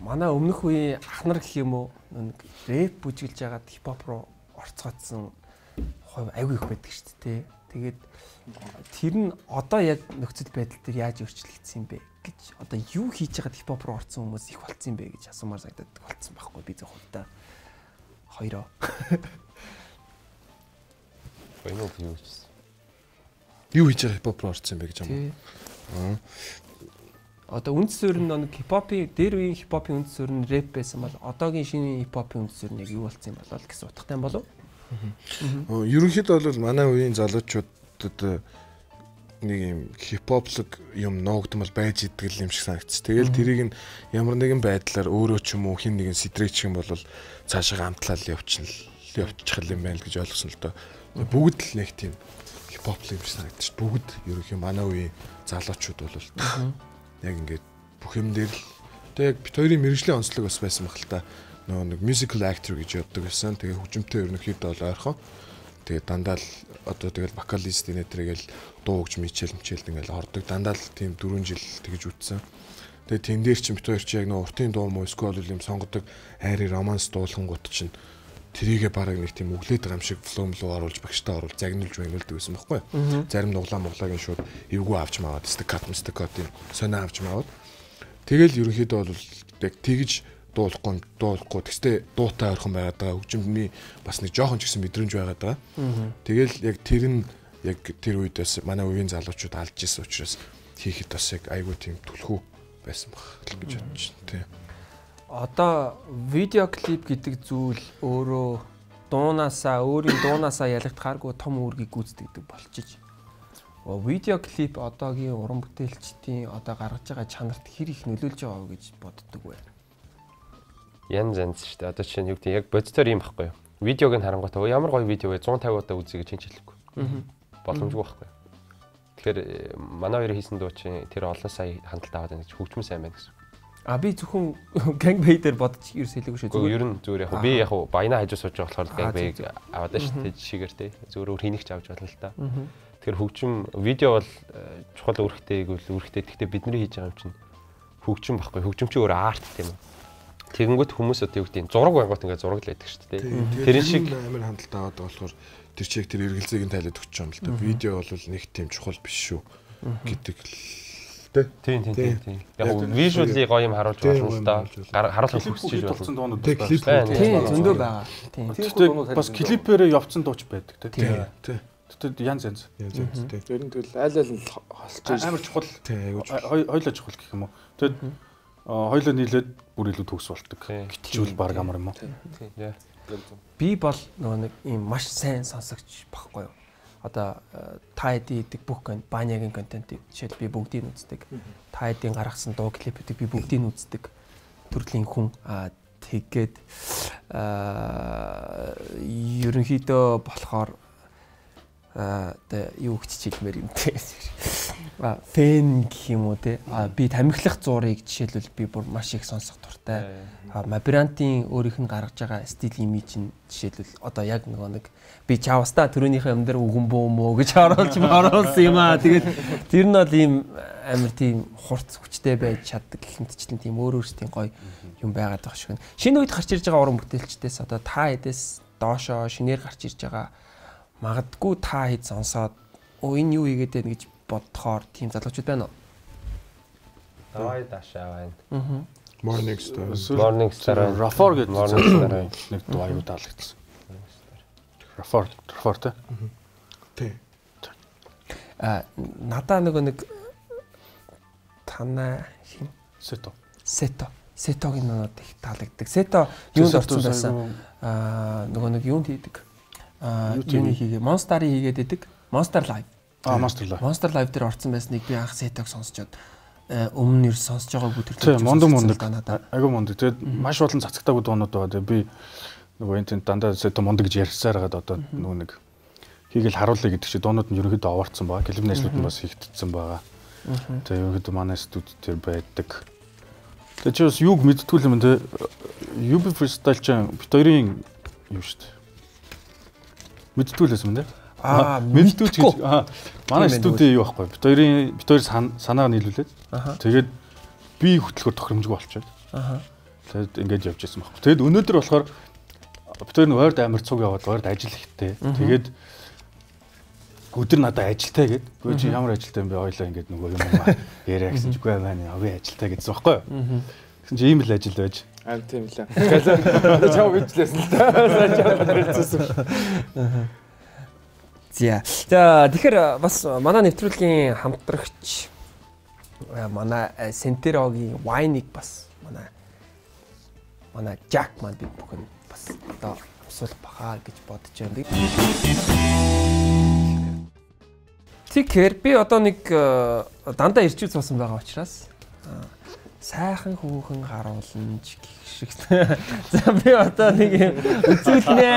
манай өмнөх үеийн ах нар гэх юм уу нэг рэп бүжиглж ягаад хипхоп руу орцгоодсон хувь аягүй их байдаг шүү дээ. Тэгээд тэр нь одоо яг нөхцөл байдал дээр яаж өөрчлөгдсөн юм бэ гэж одоо юу хийж ягаад хипхоп руу орсон хүмүүс их болцсон юм бэ гэж асуумаар санагдаад болцсон байхгүй би зөв хувьдаа хоёроо. Уу юу гэсэн. Юу хийж байгаа хипхоп руу орсон юм бэ гэж юм. Тий. Одоо үндс суурь нь нэг хипхопын дээр үеийн хипхопын үндс суурь нь рэп байсан бол одоогийн шинэ хипхопын үндс суурь нь яг юу болсон юм болов гэсэн утгатай юм болов? Оо, Ерөнхийдөө бол манай үеийн залуучуудад э, нэг юм хипхоплог юм ноогдмал байж идэг юм шиг санагдчих. Тэгэл тэрийг нь ямар нэгэн байдлаар өөрөө ч юм уу хин нэгэн сэтрээч юм бол цаашаа амтлал явчихна л явчих юм байна л гэж ойлгосон л доо. Бүгд л нэг тийм хипхоплог юм шиг санагдчих. Бүгд ерөнхий манай үеийн залуучууд бол яг ингээд бүх юм дээр л тэг яг бит хоёрын мэрэгжлийн онцлог бас байсан баг л та нөгөө нэг musical actor гэж яддаг байсан. Тэгээ хөгжимтэй ерөнхийдөө бол ойрхон. Тэгээ дандаа л одоо тэгэл вокалист нэтрэгээл дуу хөгж мичэл мичэл ингээл ордог. Дандаа л тийм 4 жил тэгж үтсэн. Тэгээ тэн дээр чинь бит хоёр чи яг нөгөө уртын дуу мó эсвэл юм сонгодог айрын романс дуулангууд чинь тэрийгэ бараг нэг тийм өглөөд байгаа юм шиг флоум руу оруулж багштай оруулж загнуулж байгуулдаг байсан байхгүй. Зарим нуглаа муглаагийн шууд эвгүй авч маваад стакат стакат юм сонио авч маваад тэгэл ерөнхийдөө бол яг тэгж дуулахгүй дуулахгүй тэгстэй дуутай ойрхон байгаад байгаа хөгжимний бас нэг жоохон ч гэсэн мэдрэмж байгаад байгаа. Тэгэл яг тэр нь яг тэр үед бас манай үеийн залуучууд алж исэн учраас хийхэд бас яг айгүй тийм түлхүү байсан баг гэж бодож байна. Одоо видео клип гэдэг зүйл өөрөө дуунаасаа өөрийн дуунаасаа ялагдахааргүй том үүргийг гүйцэтгэдэг болчиж. Видео клип одоогийн уран бүтээлчдийн одоо гаргаж байгаа чанарт хэр их нөлөөлж байгаа вэ гэж боддог вэ? Ян занц шүү дээ. Одоо чинь юу гэдэг яг бодитоор юм байхгүй юу? Видеог нь харангуйтай ямар гоё видео вэ 150 удаа үзье гэж хэлэхгүй. Боломжгүй байхгүй юу? Тэгэхээр э, манай хоёр хийсэн дуу чинь тэр олон сая хандлт аваад байна гэж хөгжмөн сайн байна гэсэн. А би зөвхөн gangbay дээр бодож ерөөс хэлээгүй шүү. Зүгээр ер нь зүгээр яг би яг баяна хажуу сууж байгаа болохоор зүг. аваад байна шүү дээ жишгээр те. Зүгээр өөр хийнэгч авч болно л та. Тэгэхээр хөгжим видео бол э, чухал үүрэгтэй гэвэл үүрэгтэй. Гэхдээ бидний хийж байгаа юм чинь хөгжим байхгүй. Хөгжим чинь өөр арт тийм үү? Тэгэнгүүт хүмүүс одоо юу гэдэг нь зураг байгуут ингээд зураг л байдаг шүү дээ. Тэрэн шиг амар хандлт аваад байгаа болохоор тэр чиг тэр эргэлзээг нь тайлаад өгч юм л да. Видео бол нэг тийм чухал биш шүү гэдэг л тэ. Тийм тийм Тийм. Яг вижюали гоё юм харуулж болно л да. юм харуулж Клип клип байна. Тийм байна. зөндөө байгаа. Тийм. Тэгтээ бас клипээрээ явцсан дууч байдаг. Тий. Тий. Тэгтээ янз янз. Янз янз тий. Тэр нь тэгэл аль аль нь холж иж Амар чухал. Тий, айгуу Хоёлоо чухал гэх юм уу. Тэгэд хоёлоо нийлээд бүр илүү төгс болдог. Тийм. Гитчүүл баг амар юм уу. Тийм. би бол нөгөө нэг ийм маш сайн сонсогч багхгүй юу. Одоо э, та хэдий хийдэг бүх банягийн контентыг жишээл би бүгдийг үздэг. Та хэдийн гаргасан дуу клипүүдийг би бүгдийг үздэг. Төрлийн хүн аа тэгээд аа ерөнхийдөө болохоор аа тэ юу гэж хэлмээр юм те. Фэн гэх юм уу те. Би тамхилах зургийг жишээлбэл би бүр маш их сонсох дуртай. Мабрантын өөрийнх нь гаргаж байгаа стил имиж нь жишээлбэл одоо яг нөгөө нэг би чавста төрөөнийхөө юм дээр үгэн бөө мөө гэж оруулж оруулсан юм аа. Тэгээд тэр нь бол ийм амар тийм хурц хүчтэй байж чаддаг гэхэнтчлэн тийм өөр өөрсдийн гоё юм байгаад байгаа шиг. Шинэ үед гарч ирж байгаа уран бүтээлчдээс одоо та хэдээс доошоо шинээр гарч ирж байгаа магадгүй та хэд сонсоод оо энэ юу хийгээд байна гэж бодохоор тийм залуучууд байна уу? Давай дашаа байна. Аа. Morning Star. Morning Star. Rafor гэдэг Morning Star. нэг дуу аюу таалагдсан. Rafor, Rafor тэ. Тий. А надаа нөгөө нэг танаа хин Сето. Сето. Сетогийн нунууд их таалагддаг. Сето юунд орсон байсан? Аа нөгөө нэг юунд хийдэг? Аа юуны хийгээ Monster-ыг хийгээд идэг. Monster Live. А Master Live. Monster Live дээр орсон байсныг би анх Сетог сонсчод өмнө нь сонсож байгаагүй тэр Тийм, мундаг мундаг. Айгу мундаг. Тэгээд маш олон цацагтаагүй дуунууд байгаа. Тэгээд би нөгөө энэ тэнд дандаа сето мундаг гэж ярьсаар хагаад одоо нөгөө нэг хийгээл харуулъя гэдэг чи дуунууд нь ерөнхийдөө овоорцсон байгаа. Клип нэшлүүд нь бас хийгдсэн байгаа. Тэгээд ерөнхийдөө манай студ тэр байдаг. Тэгээд чи бас юуг мэдтгүүл юм те UB freestyle ч бит хоёрын юу шүү дээ. Мэдтгүүлээс юм те. Аа, мэдтгүү. гэж. Аа манай студийн юу байхгүй. Бит хоёрын бит хоёр сан- санаа нийлүүлээд тэгээд би хөтлөхөөр тохиромжгүй болчиход. Аха. Тэгээд ингэж явж байсан байхгүй. Тэгэд өнөөдөр болохоор бит хоёр нь Word амар цуг яваад Word ажил ихтэй. Тэгээд өдөр надад ажилтай гэд. Үгүй чи ямар ажилтай юм бэ? Ойлоо ингэж нөгөө юм аа яриа гэсэн чи үгүй маань огийн ажилтай гэсэн байхгүй юу? Гэсэн чи ийм л ажил байж. Аа тийм лээ. Тэгэхээр чав бичлээсэн л та. Сайн чав хэлчихсэн. За. За тэгэхээр бас манай нэвтрүүлгийн хамтрагч э, манай э, Сентерогийн Wine-ыг бас манай манай Jack маань бид бүхэн бас одоо амсуулах бахаа гэж бодож байна. Тэгэхээр би одоо нэг э, дандаа ирчүү цуусан байгаа учраас э, сайхан хүүхэн харуулна ч гэх шиг. За би одоо нэг юм үзүүлнэ.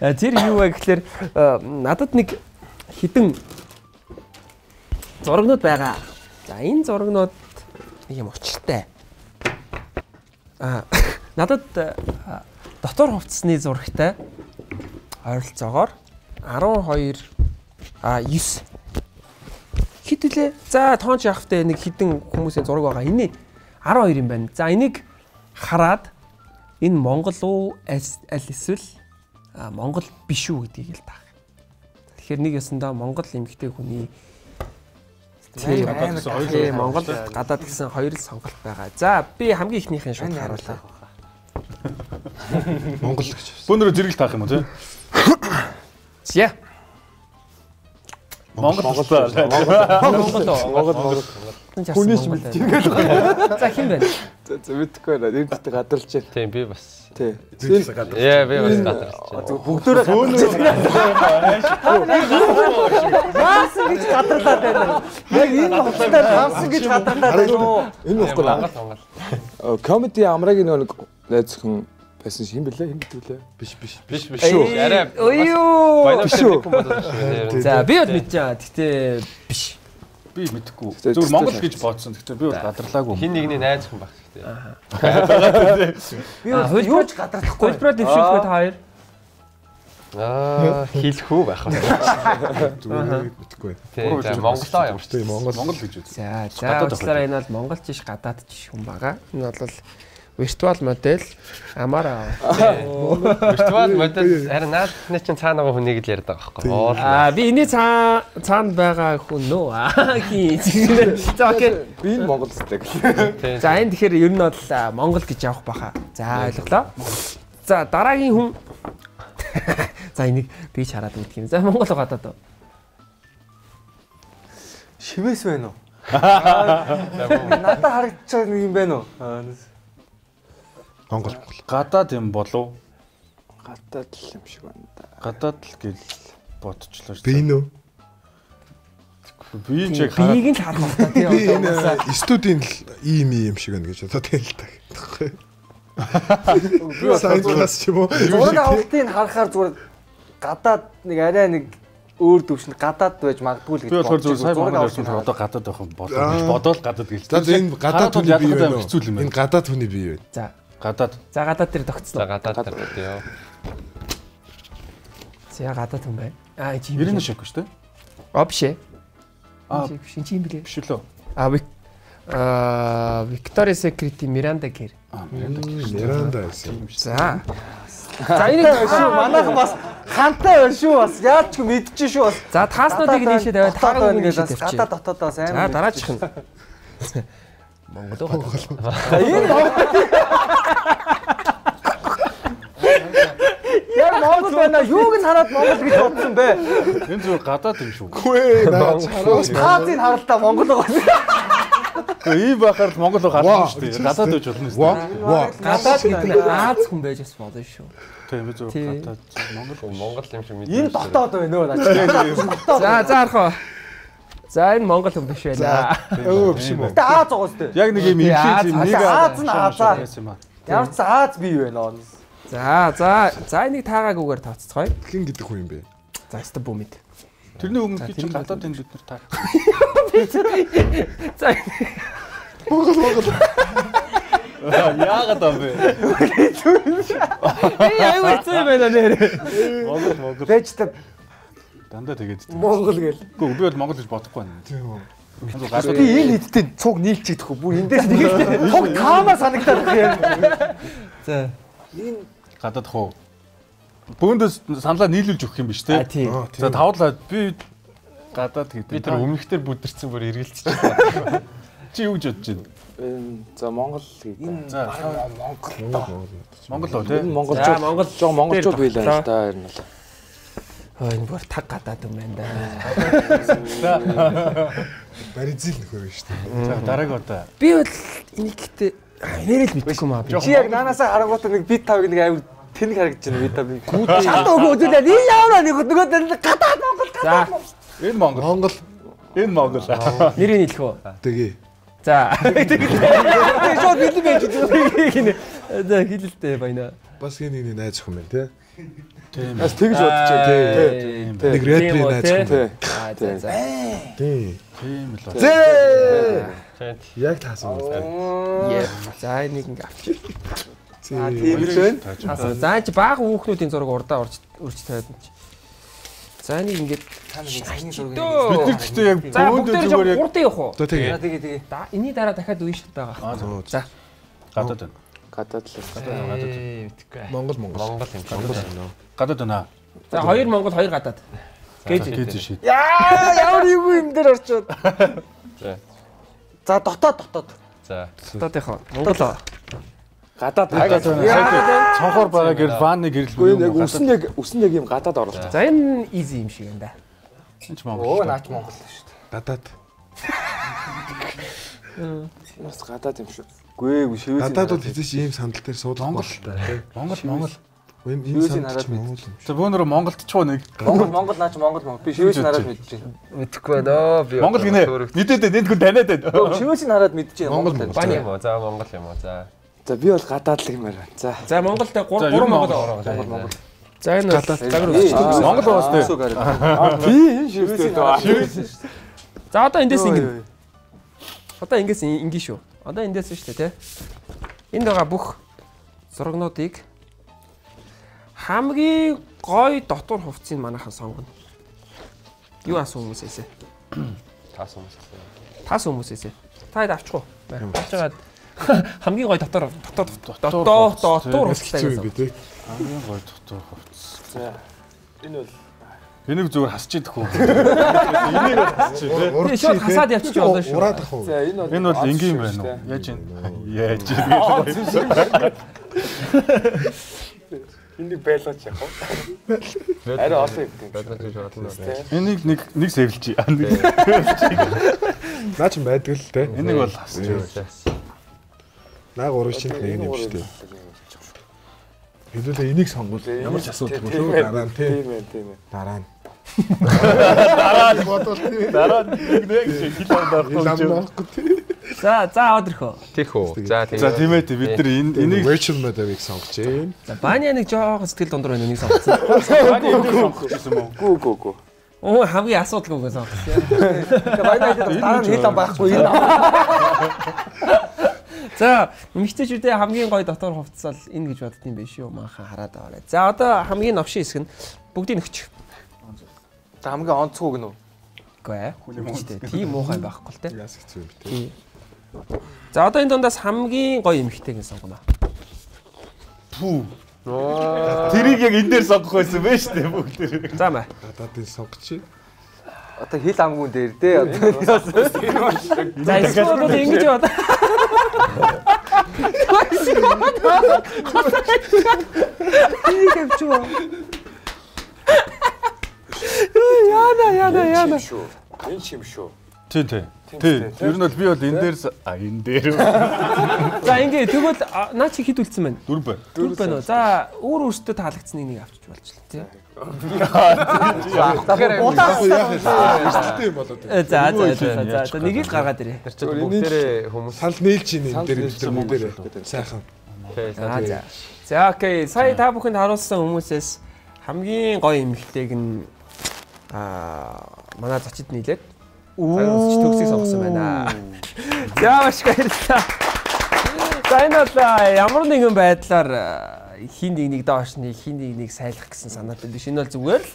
Э, Тэр юу вэ гэхээр э, надад нэг хідэн зурагнууд байгаа. За энэ зурагнууд нэг юм учиртай. А надад э, дотор хувцсны зурагтай ойролцоогоор 12 а 9 хит үлээ. За тоонч явахтай нэг хідэн хүмүүсийн зураг байгаа. Энэ 12 юм байна. За энийг хараад энэ Монгол уу аль эсвэл Монгол биш үү гэдгийг л таах. Тэгэхээр нэг ясандаа Монгол эмэгтэй хүний Тийм тийм Монгол гадаад гэсэн хоёр л сонголт байгаа. За би хамгийн ихнийхэн шууд харуулъя. Монгол гэж. Бөөнөрө зэрэг таах юм уу те? За Монгол Монгол Монгол Монгол Монгол. Хүний шиг мэддэг. За хин байна? За мэдхгүй байна. Энэ дэхтэй гадарлаж байна. Тийм би бас. Тий. Яа би бас гадарлаж байна. Бүгдөө Хаасан гэж гадарлаад байна. Яг энэ хугацаанд хаасан гэж гадарлаад байна уу? энэ Монгол. комеди амрагийн нэг найз хүн байсан шин бэлээ хин бэлээ. Биш биш. Биш биш шүү. Арай. Оёо. За би бол мэдэж байгаа. Гэтэ биш. би мэдэхгүй. Зүгээр Монгол гэж бодсон. Гэхдээ би бол гадарлаагүй. Хин нэгний найз хүн баг гэхдээ. Би бол юу ч гадарлахгүй. Хөлброо дэвшүүлэхгүй та хоёр. Аа хэлэх үү байх вэ? Зүгээр мэдхгүй байна. Тийм Монголоо ямар ч. Тийм Монгол гэж үү. За за Гадаад уучлаарай энэ бол монголч ш гадаад ч хүн байгаа. Энэ бол виртуал модель амаараа. Виртуал модель харин наадны чинь цаана байгаа хүнийг л байгаа байхгүй. Уул. Аа би энэ цаа цаанд байгаа хүн нөө. Аа хий. За окей. Би энэ Монгол. Тийм. За энэ тэгэхээр ер нь бол Монгол гэж явах баха. За ойлголоо. За дараагийн хүн За энийг би ч хараад мэдх юм. За Монгол гадаад. уу? Шивээс байна уу? Надад харагдаж байгаа нэг юм байна уу? Монгол Монгол. Гадаад юм болов Гадаад л юм шиг байна да. Гадаад л гэл бодчихлоо шүү. Би нөө. Би хараад Биеийг нь л харах хэрэгтэй тий. Би одоо энэ угаасаа. студийн л ийм юм шиг байна гэж бодоод байл та. Сайн класс ч юм уу. Зураг авалтыг харахаар зүгээр гадаад нэг арай нэг өөр төвшөнд гадаад байж магадгүй л гэж би болохоор бодож зөв сайн ярьсан хараад. одоо гадаад байх юм болов гэж бодоод гадаад гэлээ. За энэ гадаад хүний бие байна юм Энэ байна. гадаад хүний бие байна. За. Гадаад За гадаад дээр За тогтсон. гадаад дээр яа. За гадаад хүн байна. Аа чи юм. Ирэн шиг шүү дээ. Аа биш ээ. Аа. Биш чи юм блэ. Биш лөө. Аа Вик аа Victoria Secret Miranda гэр. Аа Миранда байсан. За. За энийг шүү манайхан бас хантай байна шүү бас яаж ч мэдчихэж шүү бас За тааснуудыг нийшээ тавиад нийшээ гэж бас гадаад дотоодоос За амар дараачих нь. Монгол уу? За энэ Яг Монгол байна юуг нь хараад Монгол гэж бодсон бэ? Энэ зүгээр гадаад юм шүү. Хөөе наа чараас. Таазын харалтаа Монгол байгаа. Гэхдээ ийм байхаар л Монгол гарах шүү дээ. Гадаад байж болно шүү. Ва. Гадаад гэдэг нь Аз хүн байж бас болно шүү. Тийм Тий. зүгээр гадаад Монгол Монгол юм шиг Энэ мэдээ. дотоод байна өө наа. За за харах уу. За энэ Монгол хүн биш байна. Өө биш юм уу? Тэ Аз байгаа үстэй. Яг нэг юм инфлюенс нэг Аз нь Азаа. Ямар ч Аз бий байна оо. За за за энийг таагаагүйгээр тооццгоё. Хин гэдэг хүн юм бэ? За өстө бүүмэд. Тэрний өмнө чи гадаад энэ бид нар таа. За Яагаад аа бэ? аюу хэцүү юм байна нэр. Монгол Монгол Вэжтэй дандаа тэгээд. Монгол гэл. Үгүй би бол Монгол гэж бодохгүй байна. Тийм үү. Би энэ хэдтэй цуг нийлчихдэг хөө. Бүр эндээс нэг цуг таамаа санагдаад байна. За. гадаад хуу. Бөөндөөс саналаа нийлүүлж өгөх юм биш те. За тавдлаа би гадаад гэдэг. Би тэр өмнөхдөр бүдэрсэн бүр эргэлцэж байна. чи юу гэж бодож байна? Энэ за Монгол гэдэг. За Монгол уу те. Энэ За монголчууд Монгол жоо монголчууд байлаа л да ер нь бол. Энэ бүр таг гадаад юм байна да. Баризил нөхөр шүү дээ. За дараагийн удаа. Би бол энийг гэхдээ нэрэл мэдгүй маа би. Чи яг наанасаа харангуут нэг бит тавыг нэг аяг тэнэг харагдаж байна бит тавыг. Шат өгөө үзүүлээ. Энэ яваа нэг нөгөө гадаад Монгол За Энэ Монгол. Монгол Энэ Монгол. нэрийг хэлэх үү? тэгээ. За. Тэгээ шууд бэлэн байж гинэ. За хэлэлтэй байна. Бас энэ нэг найз хүн байна те. Бас тэгж бодож байна. Тийм Нэг рэпри найз хүн. Тий. А за за. Тийм. Тийм л ба. Зээ. Яг таасан байна. Яа. За энийг ингээ авчих. А тийм л байна. За за чи бага хүүхнүүдийн зураг урдаа урж урж тавиад нь. чи. За энийг ингээд Бид нар гэхдээ яг За бөөндөө зүгээр яг хурдан явах уу? За тэгээ. Тэгээ тэгээ. Да энэний дараа дахиад үе шат байгаа. За. гадаад байна. Гадаад л. Ээ битгүй. Монгол Монгол. Монгол юм. Монгол. Гадаад байна. За хоёр Монгол хоёр гадаад. Гэж. Шийд. Яа ямар юу юм дээр орчод. За. За дотоод дотоод. За. Дотоодынхоо Монгол. Гадаад Гадаад байна. Цонхоор байгаа гэр ванны гэрэл Үгүй яг үсэн яг үсэн яг юм гадаад оролт. За энэ easy юм шиг байна да. Энд ч Монгол. Оо наач Монгол шүү дээ. Гадаад. Бас гадаад юм шүү. Гүй гүй шивээс. Гадаад бол хэзээ ч ийм сандал дээр суудаг Монгол. Монгол Монгол. Юусын хараад юм. За бөөнөрө Монголд ч уу нэг. Монгол Монгол наач Монгол Монгол. Би шивээс хараад мэдчихээн. Мэдхгүй байна. Би Монгол гинэ. Мэдээд энэ хүн таниад байна. Шивээс хараад мэдчихээн. Монгол, Монгол. Баны. юм уу? За Монгол юм уу? За. За би бол гадаад л юмар байна. За. За Монголд 3 За, 3 ер нь Монгол ороо. Монгол. За энэ Гадаад. загвар Ээ, үзчих. Монгол байгаас тээ. Тий энэ шивстэй. За одоо эндээс ингэн. Одоо ингээс ингийн шүү. Одоо эндээс шүү дээ тий. Энд байгаа бүх зурагнуудыг хамгийн гой дотор хувцсыг манайхан сонгоно. Юу асуу хүмүүсээсээ? Таас хүмүүс. Таас хүмүүсээсээ. Та хэд авчих уу? Авч байгаад хамгийн гой дотор дотор дотор дотор хувцтай Хэцүү юм би те. Хамгийн гой дотор хувцас. За. Энэ бол Энийг зүгээр хасч идэх үү? Тэгээ шууд хасаад явчих болно шүү. Ураад ах уу? за энэ бол Энэ бол энгийн байна уу? Яаж юм? Яаж юм? энийг байлгаач яах вэ? Арай олон юм. Бодож болно. Энийг нэг нэг сэвэлж. Наа ч байдаг л те. Энийг бол хасч. Наа гурван шинэ нэг юм шүү дээ. Хэдүүлээ энийг сонгвол ямар ч асуудалгүй шүү дараа нь тий. Тийм ээ, тийм ээ. Дараа нь. Дараа нэг нэг шиг хил Ламнаахгүй тий. За за аваад ирэх үү. Тих үү. За За тийм. тийм ээ бид нар энэ энийг Virtual Mode-ыг сонгож байна. За бааны нэг жоохон сэтгэл дундуур байна энийг сонгоцсон. Гүү гүү гүү. Оо хамгийн асуудалгүй гэсэн. Бааны дараа нь хэл байхгүй энэ. За эмэгтэйчүүдээ хамгийн гоё дотор хувцсал энэ гэж боддtiin биш үү маахан хараад аваарай. За одоо хамгийн новшин хэсэг нь бүгдийг нөхч. Та хамгийн онцгой гэнэ үү? Үгүй ээ. Хүнэмжтэй. Тийм муухай байхгүй л те. Яс хэцүү юм тий. За одоо энэ дундаас хамгийн гоё эмэгтэйг нь сонгоно. тэрийг яг энэ дээр сонгох байсан бэ шүү дээ бүгд тэр. За маа. Гадаадын сонгоч. Одоо хил амгүйн дээр дээ. Одоо За эсвэл бол ингэж бод. Тийг авчгаа. Яна яна яна. Шүү. Энэ чим шүү. Тийм тийм. Тийм. Ер нь бол би бол энэ дээр а энэ дээр За ингээ тэгвэл наа чи хэд үлдсэн байна? дөрв байна. Дөрв байна уу? За өөр өөртөө таалагдсныг нэг авчиж болчихлоо тий. Эсэлтэй юм болоод. Э, За за за нэгийг гаргаад ирээ. Тэр чинь бүгдээрээ хүмүүс Санал нээлж ийн энэ дээр нар бүгдээрээ. Сайхан. За за. За окей. Сая та бүхэнд харуулсан хүмүүсээс хамгийн гоё эмэгтэйг нь аа манай зочид нийлээд Уу төгсгийг сонгосон байна. За маш баярлалаа. За энэ бол ямар нэгэн байдлаар хин нэг нэг доош нэг хин нэг нэг сайлах гэсэн санаатай биш. Энэ бол зүгээр л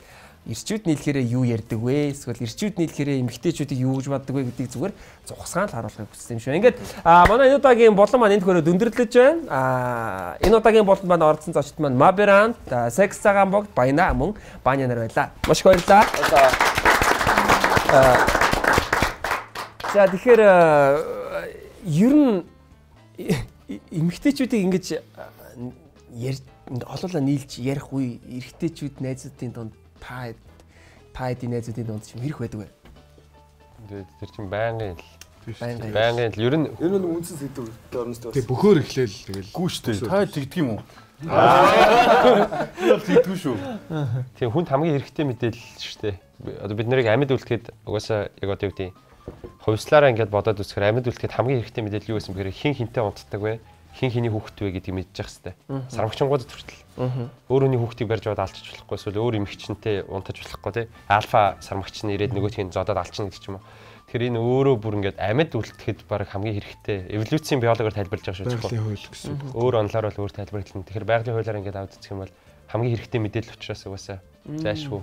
ирчүүд нийлэхээрээ юу ярьдаг вэ? Эсвэл ирчүүд нийлэхээрээ эмгтээчүүдийг юу гэж боддог вэ гэдгийг зүгээр зугасгаан л харуулахыг хүссэн юм шиг. Ингээд а, манай энэ удаагийн болон маань энд хөрөө дүндэрлэж байна. А энэ удаагийн болон маань орцсон зочд маань Маберант, Секс цагаан богд, Баяна мөн Баня нар байлаа. Маш их баярлалаа. За тэгэхээр ер нь эмэгтэйчүүдийг ингэж ярь олоолаа нийлж ярих үе эрэгтэйчүүд найзуудын донд та та эдийн найзуудын донд ч юм хэрэг байдаг бай. Тэгээд тэр чинь байнгын л Байнгын. байнгын л ер нь Энэ нь үндсэн сэдв орноос Тэг бөхөр эхлээл тэгэл. Гүү штэ. Та тэгдэг юм уу? Аа. Тэгдэггүй шүү. тийм хүнд хамгийн хэрэгтэй мэдээлэл шүү дээ. Одоо бид нарыг амьд үлдэхэд угаасаа яг одоо юу гэдэг хувьслаараа ингээд бодоод үзэхээр амьд үлдэхэд хамгийн хэрэгтэй мэдээлэл юу гэсэн бэхээр хин хинтэй унтдаг вэ? Хин хиний хүүхэд вэ гэдгийг мэдчих хэвээр. Сармагчингууд хүртэл. Өөр хүний хүүхдийг барьж аваад алдчих болохгүй эсвэл өөр эмэгчнтэй унтаж болохгүй тий. Альфа сармагч нь ирээд нөгөөтгийг зодоод алчихна гэдэг ч юм уу. Тэгэхээр энэ өөрөө бүр ингээд амьд үлдэхэд баг хамгийн хэрэгтэй. Эволюцийн биологоор тайлбарлаж байгаа шүү дээ. Байгалийн хууль гэсэн. Өөр онлоор бол өөр тайлбарлалт. Тэгэхээр байгалийн хуулиар ингээд авд үзэх юм бол хамгийн хэрэгтэй мэдээлэл учраас угаасаа зайшгүй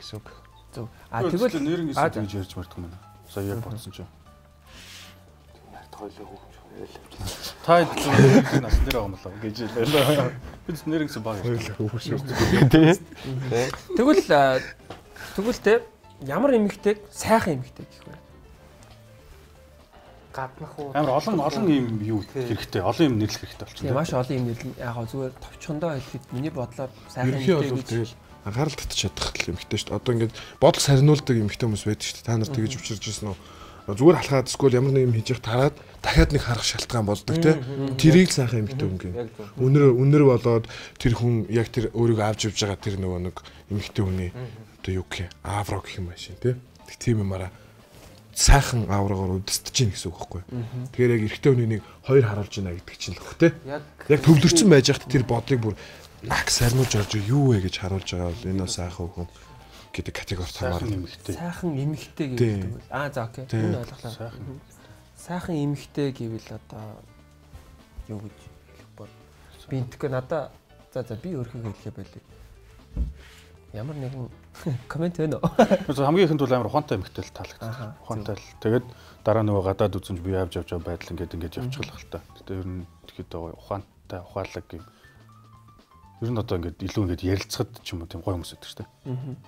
гэсэн үг. Зөв. А тэгвэл нэрнг А, гэсэн гэж ярьж мартах юм байна. Сая яг бодсон ч. Та энэ нас дээр байгаа юм болоо гэж хэлээ. Бид нэрнг гэсэн баг. тэгвэл тэгвэл те ямар эмэгтэйг сайхан эмэгтэй гэх вэ? гаднах уу? Амар олон олон юм юу хэрэгтэй. Олон юм нэрлэх хэрэгтэй Тийм болчихсон. маш олон юм нэлэн яг гоо зүгээр товчхондоо хэлэхэд миний бодлоор сайхан эмэгтэй бол гэж тэгэл анхаарал татчих чадах л эмхтэй шүү дээ. Одоо ингээд бодол сарниулдаг эмхтэй хүмүүс байдаг шүү дээ. Та нар тэгэж учирч ирсэн үү? Зүгээр халахад эсвэл ямар нэг юм хийж тараад дахиад нэг харах шалтгаан болдог те. Тэрийг л сайхан эмхтэй өнгө. Үнэр үнэр болоод тэр хүн яг тэр өөрийгөө авч явж байгаа тэр нөгөө нэг эмхтэй хүний одоо юу гэх юм авро гэх юм байна шин те. Тэг тийм юмараа сайхан аврагоор үдсдэж гин гэсэн үг байхгүй. Тэгэхээр яг эрэгтэй хүний нэг хоёр харуулж байна гэдэг чинь л хөх те. Яг төвлөрсөн байж хат тэр бодлыг бүр наг сарнууж орж юу вэ гэж харуулж байгаа бол энэ сайхан хүн гэдэг категорид хамаарна. Сайхан нэмэгтэй. сайхан эмэгтэй гэдэг. Аа за окей. Энэ ойлголоо. Сайхан. Сайхан эмэгтэй гэвэл одоо юу гэж хэлэх бол би энтгэх надаа за за би өөрхийгөө хэлэхэ байлээ. Ямар нэгэн комент байна уу? Хамгийн ихэнд бол амар ухаантай эмэгтэй л Аха, таалагдсан. Ухаантай л. Тэгээд дараа нөгөө гадаад үзэнж би явж явж байгаа байдал ингээд ингээд явчихлаа л та. Гэтэ ер нь тэгэхэд байгаа ухаантай ухаалаг юм. Ер нь одоо ингээд илүү ингээд ярилцахад ч юм уу тийм гоё хүмүүс байдаг шүү дээ.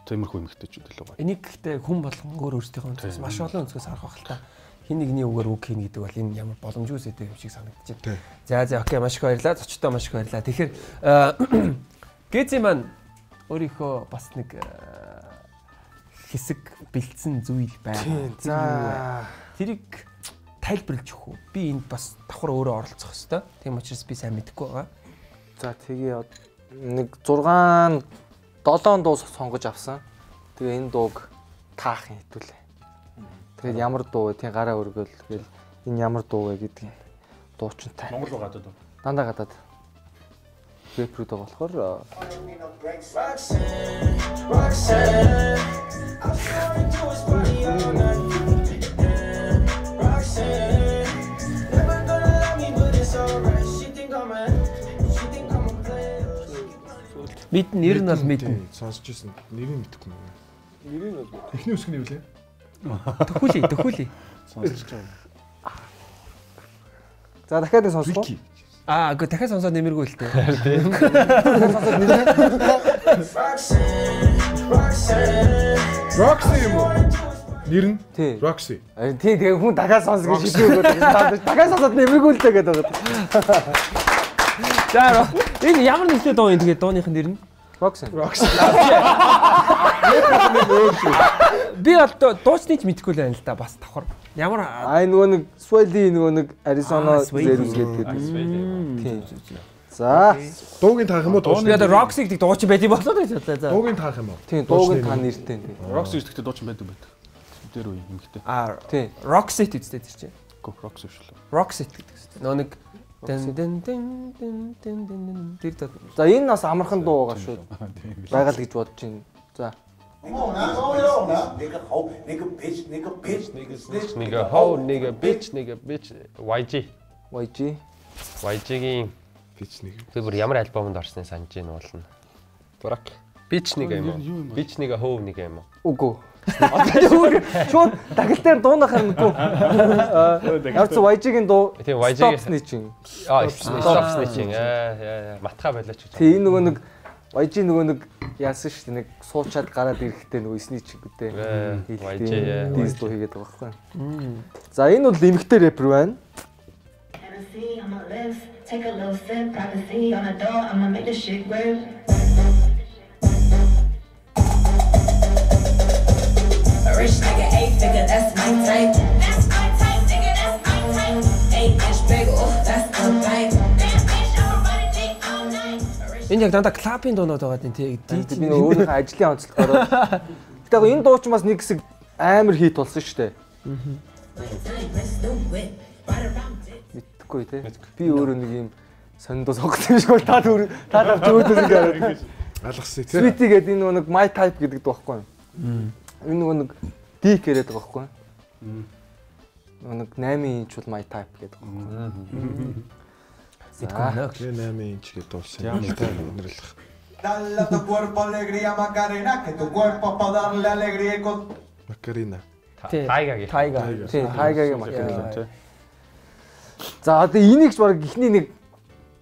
Тиймэрхүү эмэгтэйчүүд илүү гоё. Энийг гэхдээ хүн болгон өөр өөрсдийнхөө өнцгөөс маш олон өнцгөөс харах байх л та. Хин нэгний үгээр үг хийн гэдэг бол энэ ямар боломжгүй зүйл юм шиг байна. За за окей маш их баярлалаа. Зочдоо маш их баярлалаа. Тэгэхээр э, Гэзи маань өөрийнхөө бас нэг э, хэсэг бэлдсэн зүйл байна. за тэрийг тайлбарлаж өгөх үү? Би энд бас давхар өөрөө оролцох хэвээр. Тийм учраас би сайн мэдэхгүй байгаа. За тэгээ нэг 6 7 дуу сонгож авсан. Тэгээ энэ дууг таах юм хитүүлээ. Тэгээд ямар дуу вэ? Тийм гараа өргөөл гээл энэ ямар дуу вэ гэдгийг дуучинтай. Монгол руу гадаад уу? Дандаа гадаад. Рэпрүүд байгаа болохоор э, Мэднэ нэр нь бол мэднэ. Сонсож ирсэн. Нэрийг мэдэхгүй юм. Нэрийг нь бол Эхний үсгний юу лээ? Төхүүлээ, төхүүлээ. Сонсож байгаа. за дахиад нэг сонсох. Аа, үгүй дахиад сонсоод нэмэргүй л тээ. Roxy юм уу? Нэр нь Тий. Roxy. Харин тий тэгээ хүн дахиад сонсох гэж өгөөд дахиад сонсоод нэмэргүй л дээ гэдэг. За энэ ямар нэртэй дуу юм тэгээд дууных нь нэр нь? Roxanne. Би бол дуу- дуучныг ч мэдэхгүй л байна л да бас давхар. Ямар Аа нөгөө нэг Swelly нөгөө нэг Arizona зэрэг гэдэг. Тийм. За Дуугийн таах юм уу? Одоо Roxy гэдэг дуучин байд юм болоо гэж бодлоо. За. Дуугийн таах юм уу? тийм дууг нь та нэртэй тийм. Рокс ихтэй дуучин байдаг байдаг. Тэр үе юмхтэй. Аа, Тийм. Roxy гэдэг тэр чинь. Гоо рокс шүү. Roxy гэдэг. Нөө нэг дэн дэн дэн дэн дэн дэн тэр дуу. За энэ бас амархан дуу байгаа шүү. Байгаал гэж бодож байна. За Come on now, throw it on now. Nigga hoe, nigga bitch, nigga bitch, nigga snitch. Nigga hoe, nigga bitch, nigga bitch. YG. YG. YG-гийн Бич нэг. би бүр ямар альбомонд орсныг санаж байна уулна. Брак. Bitch нэг юм уу? Bitch нэг hoe нэг юм уу? Үгүй. Шууд дагал дээр дуунах хэрэггүй. Ямар ч YG-гийн дуу. Тийм, Stop Snitching. Аа, snitching. Аа, яа яа. Матха байлаач гэж. Тэгээ энэ нөгөө нэг YG нөгөө нэг яасан шүү дээ нэг суучаад гараад ирэхдээ нөгөө snitch гэдэг. YG, яа. Дис дуу хийгээд байгаа байхгүй. За энэ бол эмэгтэй рэпер байна. Take a little sip, privacy on the door, I'ma make this shit grip. Rich nigga, eight figure, that's my type. That's my type, nigga, that's my type. Eight inch bagel, that's the type. Damn bitch, I'ma run it dick all night. A rich Энэ яг дандаа клабын дуунууд байгаа тийм тий. Би өөрийнхөө ажлын онцлогоор. Гэтэ яг энэ дуу ч бас нэг хэсэг амар хит болсон шүү дээ. Мэдхгүй те. Би өөрөө нэг юм сониндоо сонгосон юм шиг бол та түр та тавч өөдөө нэг хараад. Алгасыг тий. Sweetie гэдэг энэ нэг my type гэдэг дуу байхгүй юу? Энэ нөгөө нэг dick яриад байгаа байхгүй? Нөгөө нэг 8 инч бол my type гэдэг байхгүй. Тэгээ 8 инч гэдэг дууссан. Ямар тань өнөрлөх. Dale a tu cuerpo alegría, Macarena, que tu cuerpo pa' darle alegría y con... Тий. Тайгагийн. Тайга. Тийм хайгагийн макар. тий. За одоо энийг ч баг ихний нэг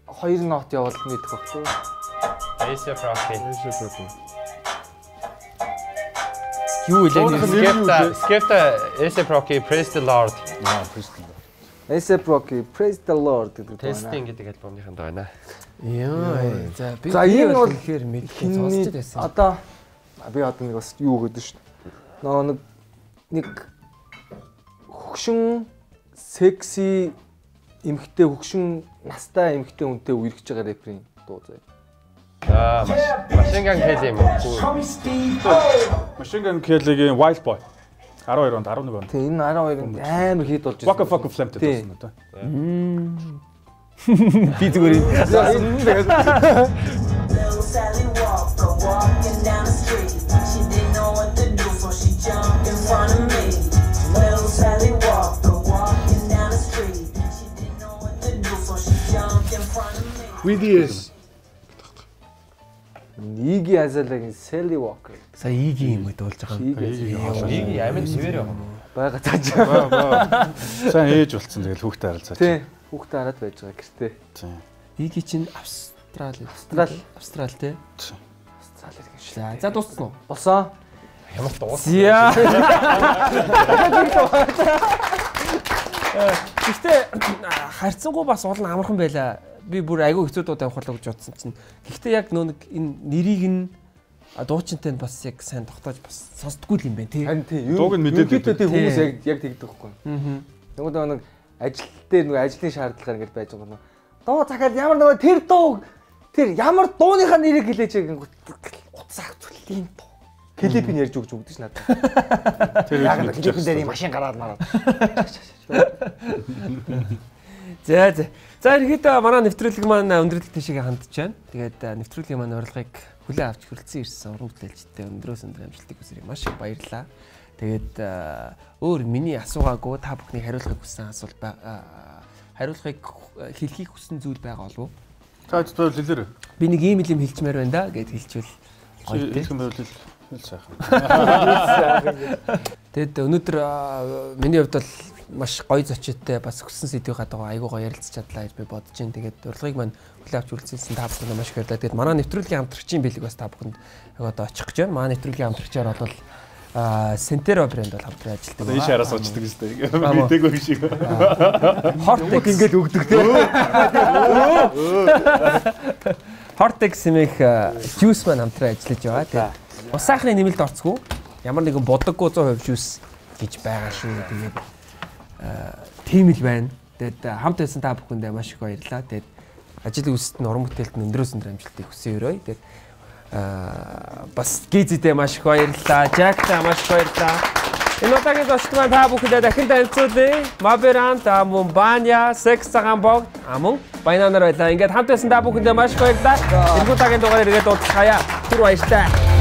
хоёр нот явуулах мэдэх баггүй. Ace Rocky. Юу илээ Skepta, Skepta, Ace Rocky, Praise the Lord. Аа, Crystal. ASAP Rocky Praise the Lord гэдэг байна. Testing гэдэг альбомынханд байна. Яа. За би За, энэ бол ихээр мэдхий Хинний сонсч байсан. одоо би одоо нэг бас юу гэдэг шүү дээ. Нөгөө нэг нэг хөгшин секси эмхтэй хөгшин настай эмхтэй хүнтэй үерхэж байгаа рэперийн дуу заяа. Аа, Machine Gun Kelly юм уу? Machine Gun Kelly-гийн Wild Boy. 12 онд 11 онд. Тэгээ энэ 12-нд амар хит болж Fuck fuck flamed Тийм. гэсэн үү. Би зүгээр Little Sally Walker Иги Азалагийн Sally Walker сая игийн юм дуулж байгаа. Ийг амин цэвэр юм. байгаа тааж. Сайн ээж болцсон тэгэл хүүхдээ харилцаач. Тий. Хүүхдээ хараад байж байгаа гэртээ. Тийм. Игийн чинь Австрал. Австрал. Австрал тий. Австрал шүү. За дууссан уу? Болсон. Ямар дуус. Яа. Гэхдээ харьцангуй бас уул амархан байла. Би бүр айгүй хэцүү дуу тавих болоо гэж бодсон чинь. Гэхдээ яг нөө нэг энэ нэрийг нь дуучинтай нь бас яг сайн тогтоож бас сонсдгүй л юм байна тий. Харин тий. Дууг нь мэдээд Ерөнхийдөө тий хүмүүс яг яг тэгдэг байхгүй. Аа. Нөгөө нэг ажил дээр нөгөө ажлын шаардлагаар ингэж байж байгаа юм. Дуу захаад ямар нөгөө тэр дуу Тэр ямар дууныхаа нэрийг хэлээч гингүүт утсаа зүлийн дуу. Клипийг ярьж өгч өгдөг ш надад. Тэр Яг клипэн дээр юм машин гараад мараад. За за. За ерөөдөө манай нэвтрүүлэг маань өндөрлөлт тийшээ хандж байна. Тэгээд нэвтрүүлгийн маань урилгыг хүлээн авч хүрэлцэн ирсэн уран бүтээлчтэй өндрөөс өндөр амжилтыг хүсэрэг маш их баярлалаа. Тэгээд өөр миний асуугаагүй та бүхний хариулахыг хүссэн асуулт ба хариулахыг хэлхийг хүссэн зүйл байгаа болов уу? За зөв хэлээрэй. Би нэг ийм юм хэлчмээр байна да гэд хэлчихвэл гоё юм байвал хэл сайхан. Тэгэд өнөөдөр миний хувьд бол маш гоё зочидтой бас хүссэн сэдвийн хадгаа айгуу гоё ярилцж чадлаа гэж би бодож байна. Тэгээд урилгыг маань хүлээн авч үргэлжлүүлсэн та бүхэнд маш их баярлалаа. Тэгээд манай нэвтрүүлгийн хамтрагчийн бэлэг бас та бүхэнд яг одоо очих гэж байна. Манай нэвтрүүлгийн хамтрагчаар бол Сентеро брэнд бол хамтран ажилладаг. Ийш хараа суучдаг юм шүү дээ. Мэдээгүй шиг. Hortex ингээд өгдөг те. Hortex хэмээх juice маань хамтран ажиллаж байгаа. Тэгээд ус сайхны нэмэлт орцгүй. Ямар нэгэн бодоггүй 100% juice гэж байгаа шүү. Тэгээд тийм л байна. Тэгээд аа, хамт байсан та бүхэндээ маш их баярлалаа. Тэгээд ажил үсэд нь уран бүтээлд нь өндрөөс өндөр амжилтыг хүсье өрөөе. Тэгээд аа, бас гизэдээ маш их баярлалаа. Жакта маш их баярлалаа. Энэ удаагийн зочдмаа та бүхэндээ дахин танилцуулъя. Маберант, мөн Баня, Секс цагаан богд, мөн Баянанаар байлаа. Ингээд хамт байсан та бүхэндээ маш их баярлалаа. Энэ удаагийн дугаар иргэд уулзъя. Түр баярлалаа.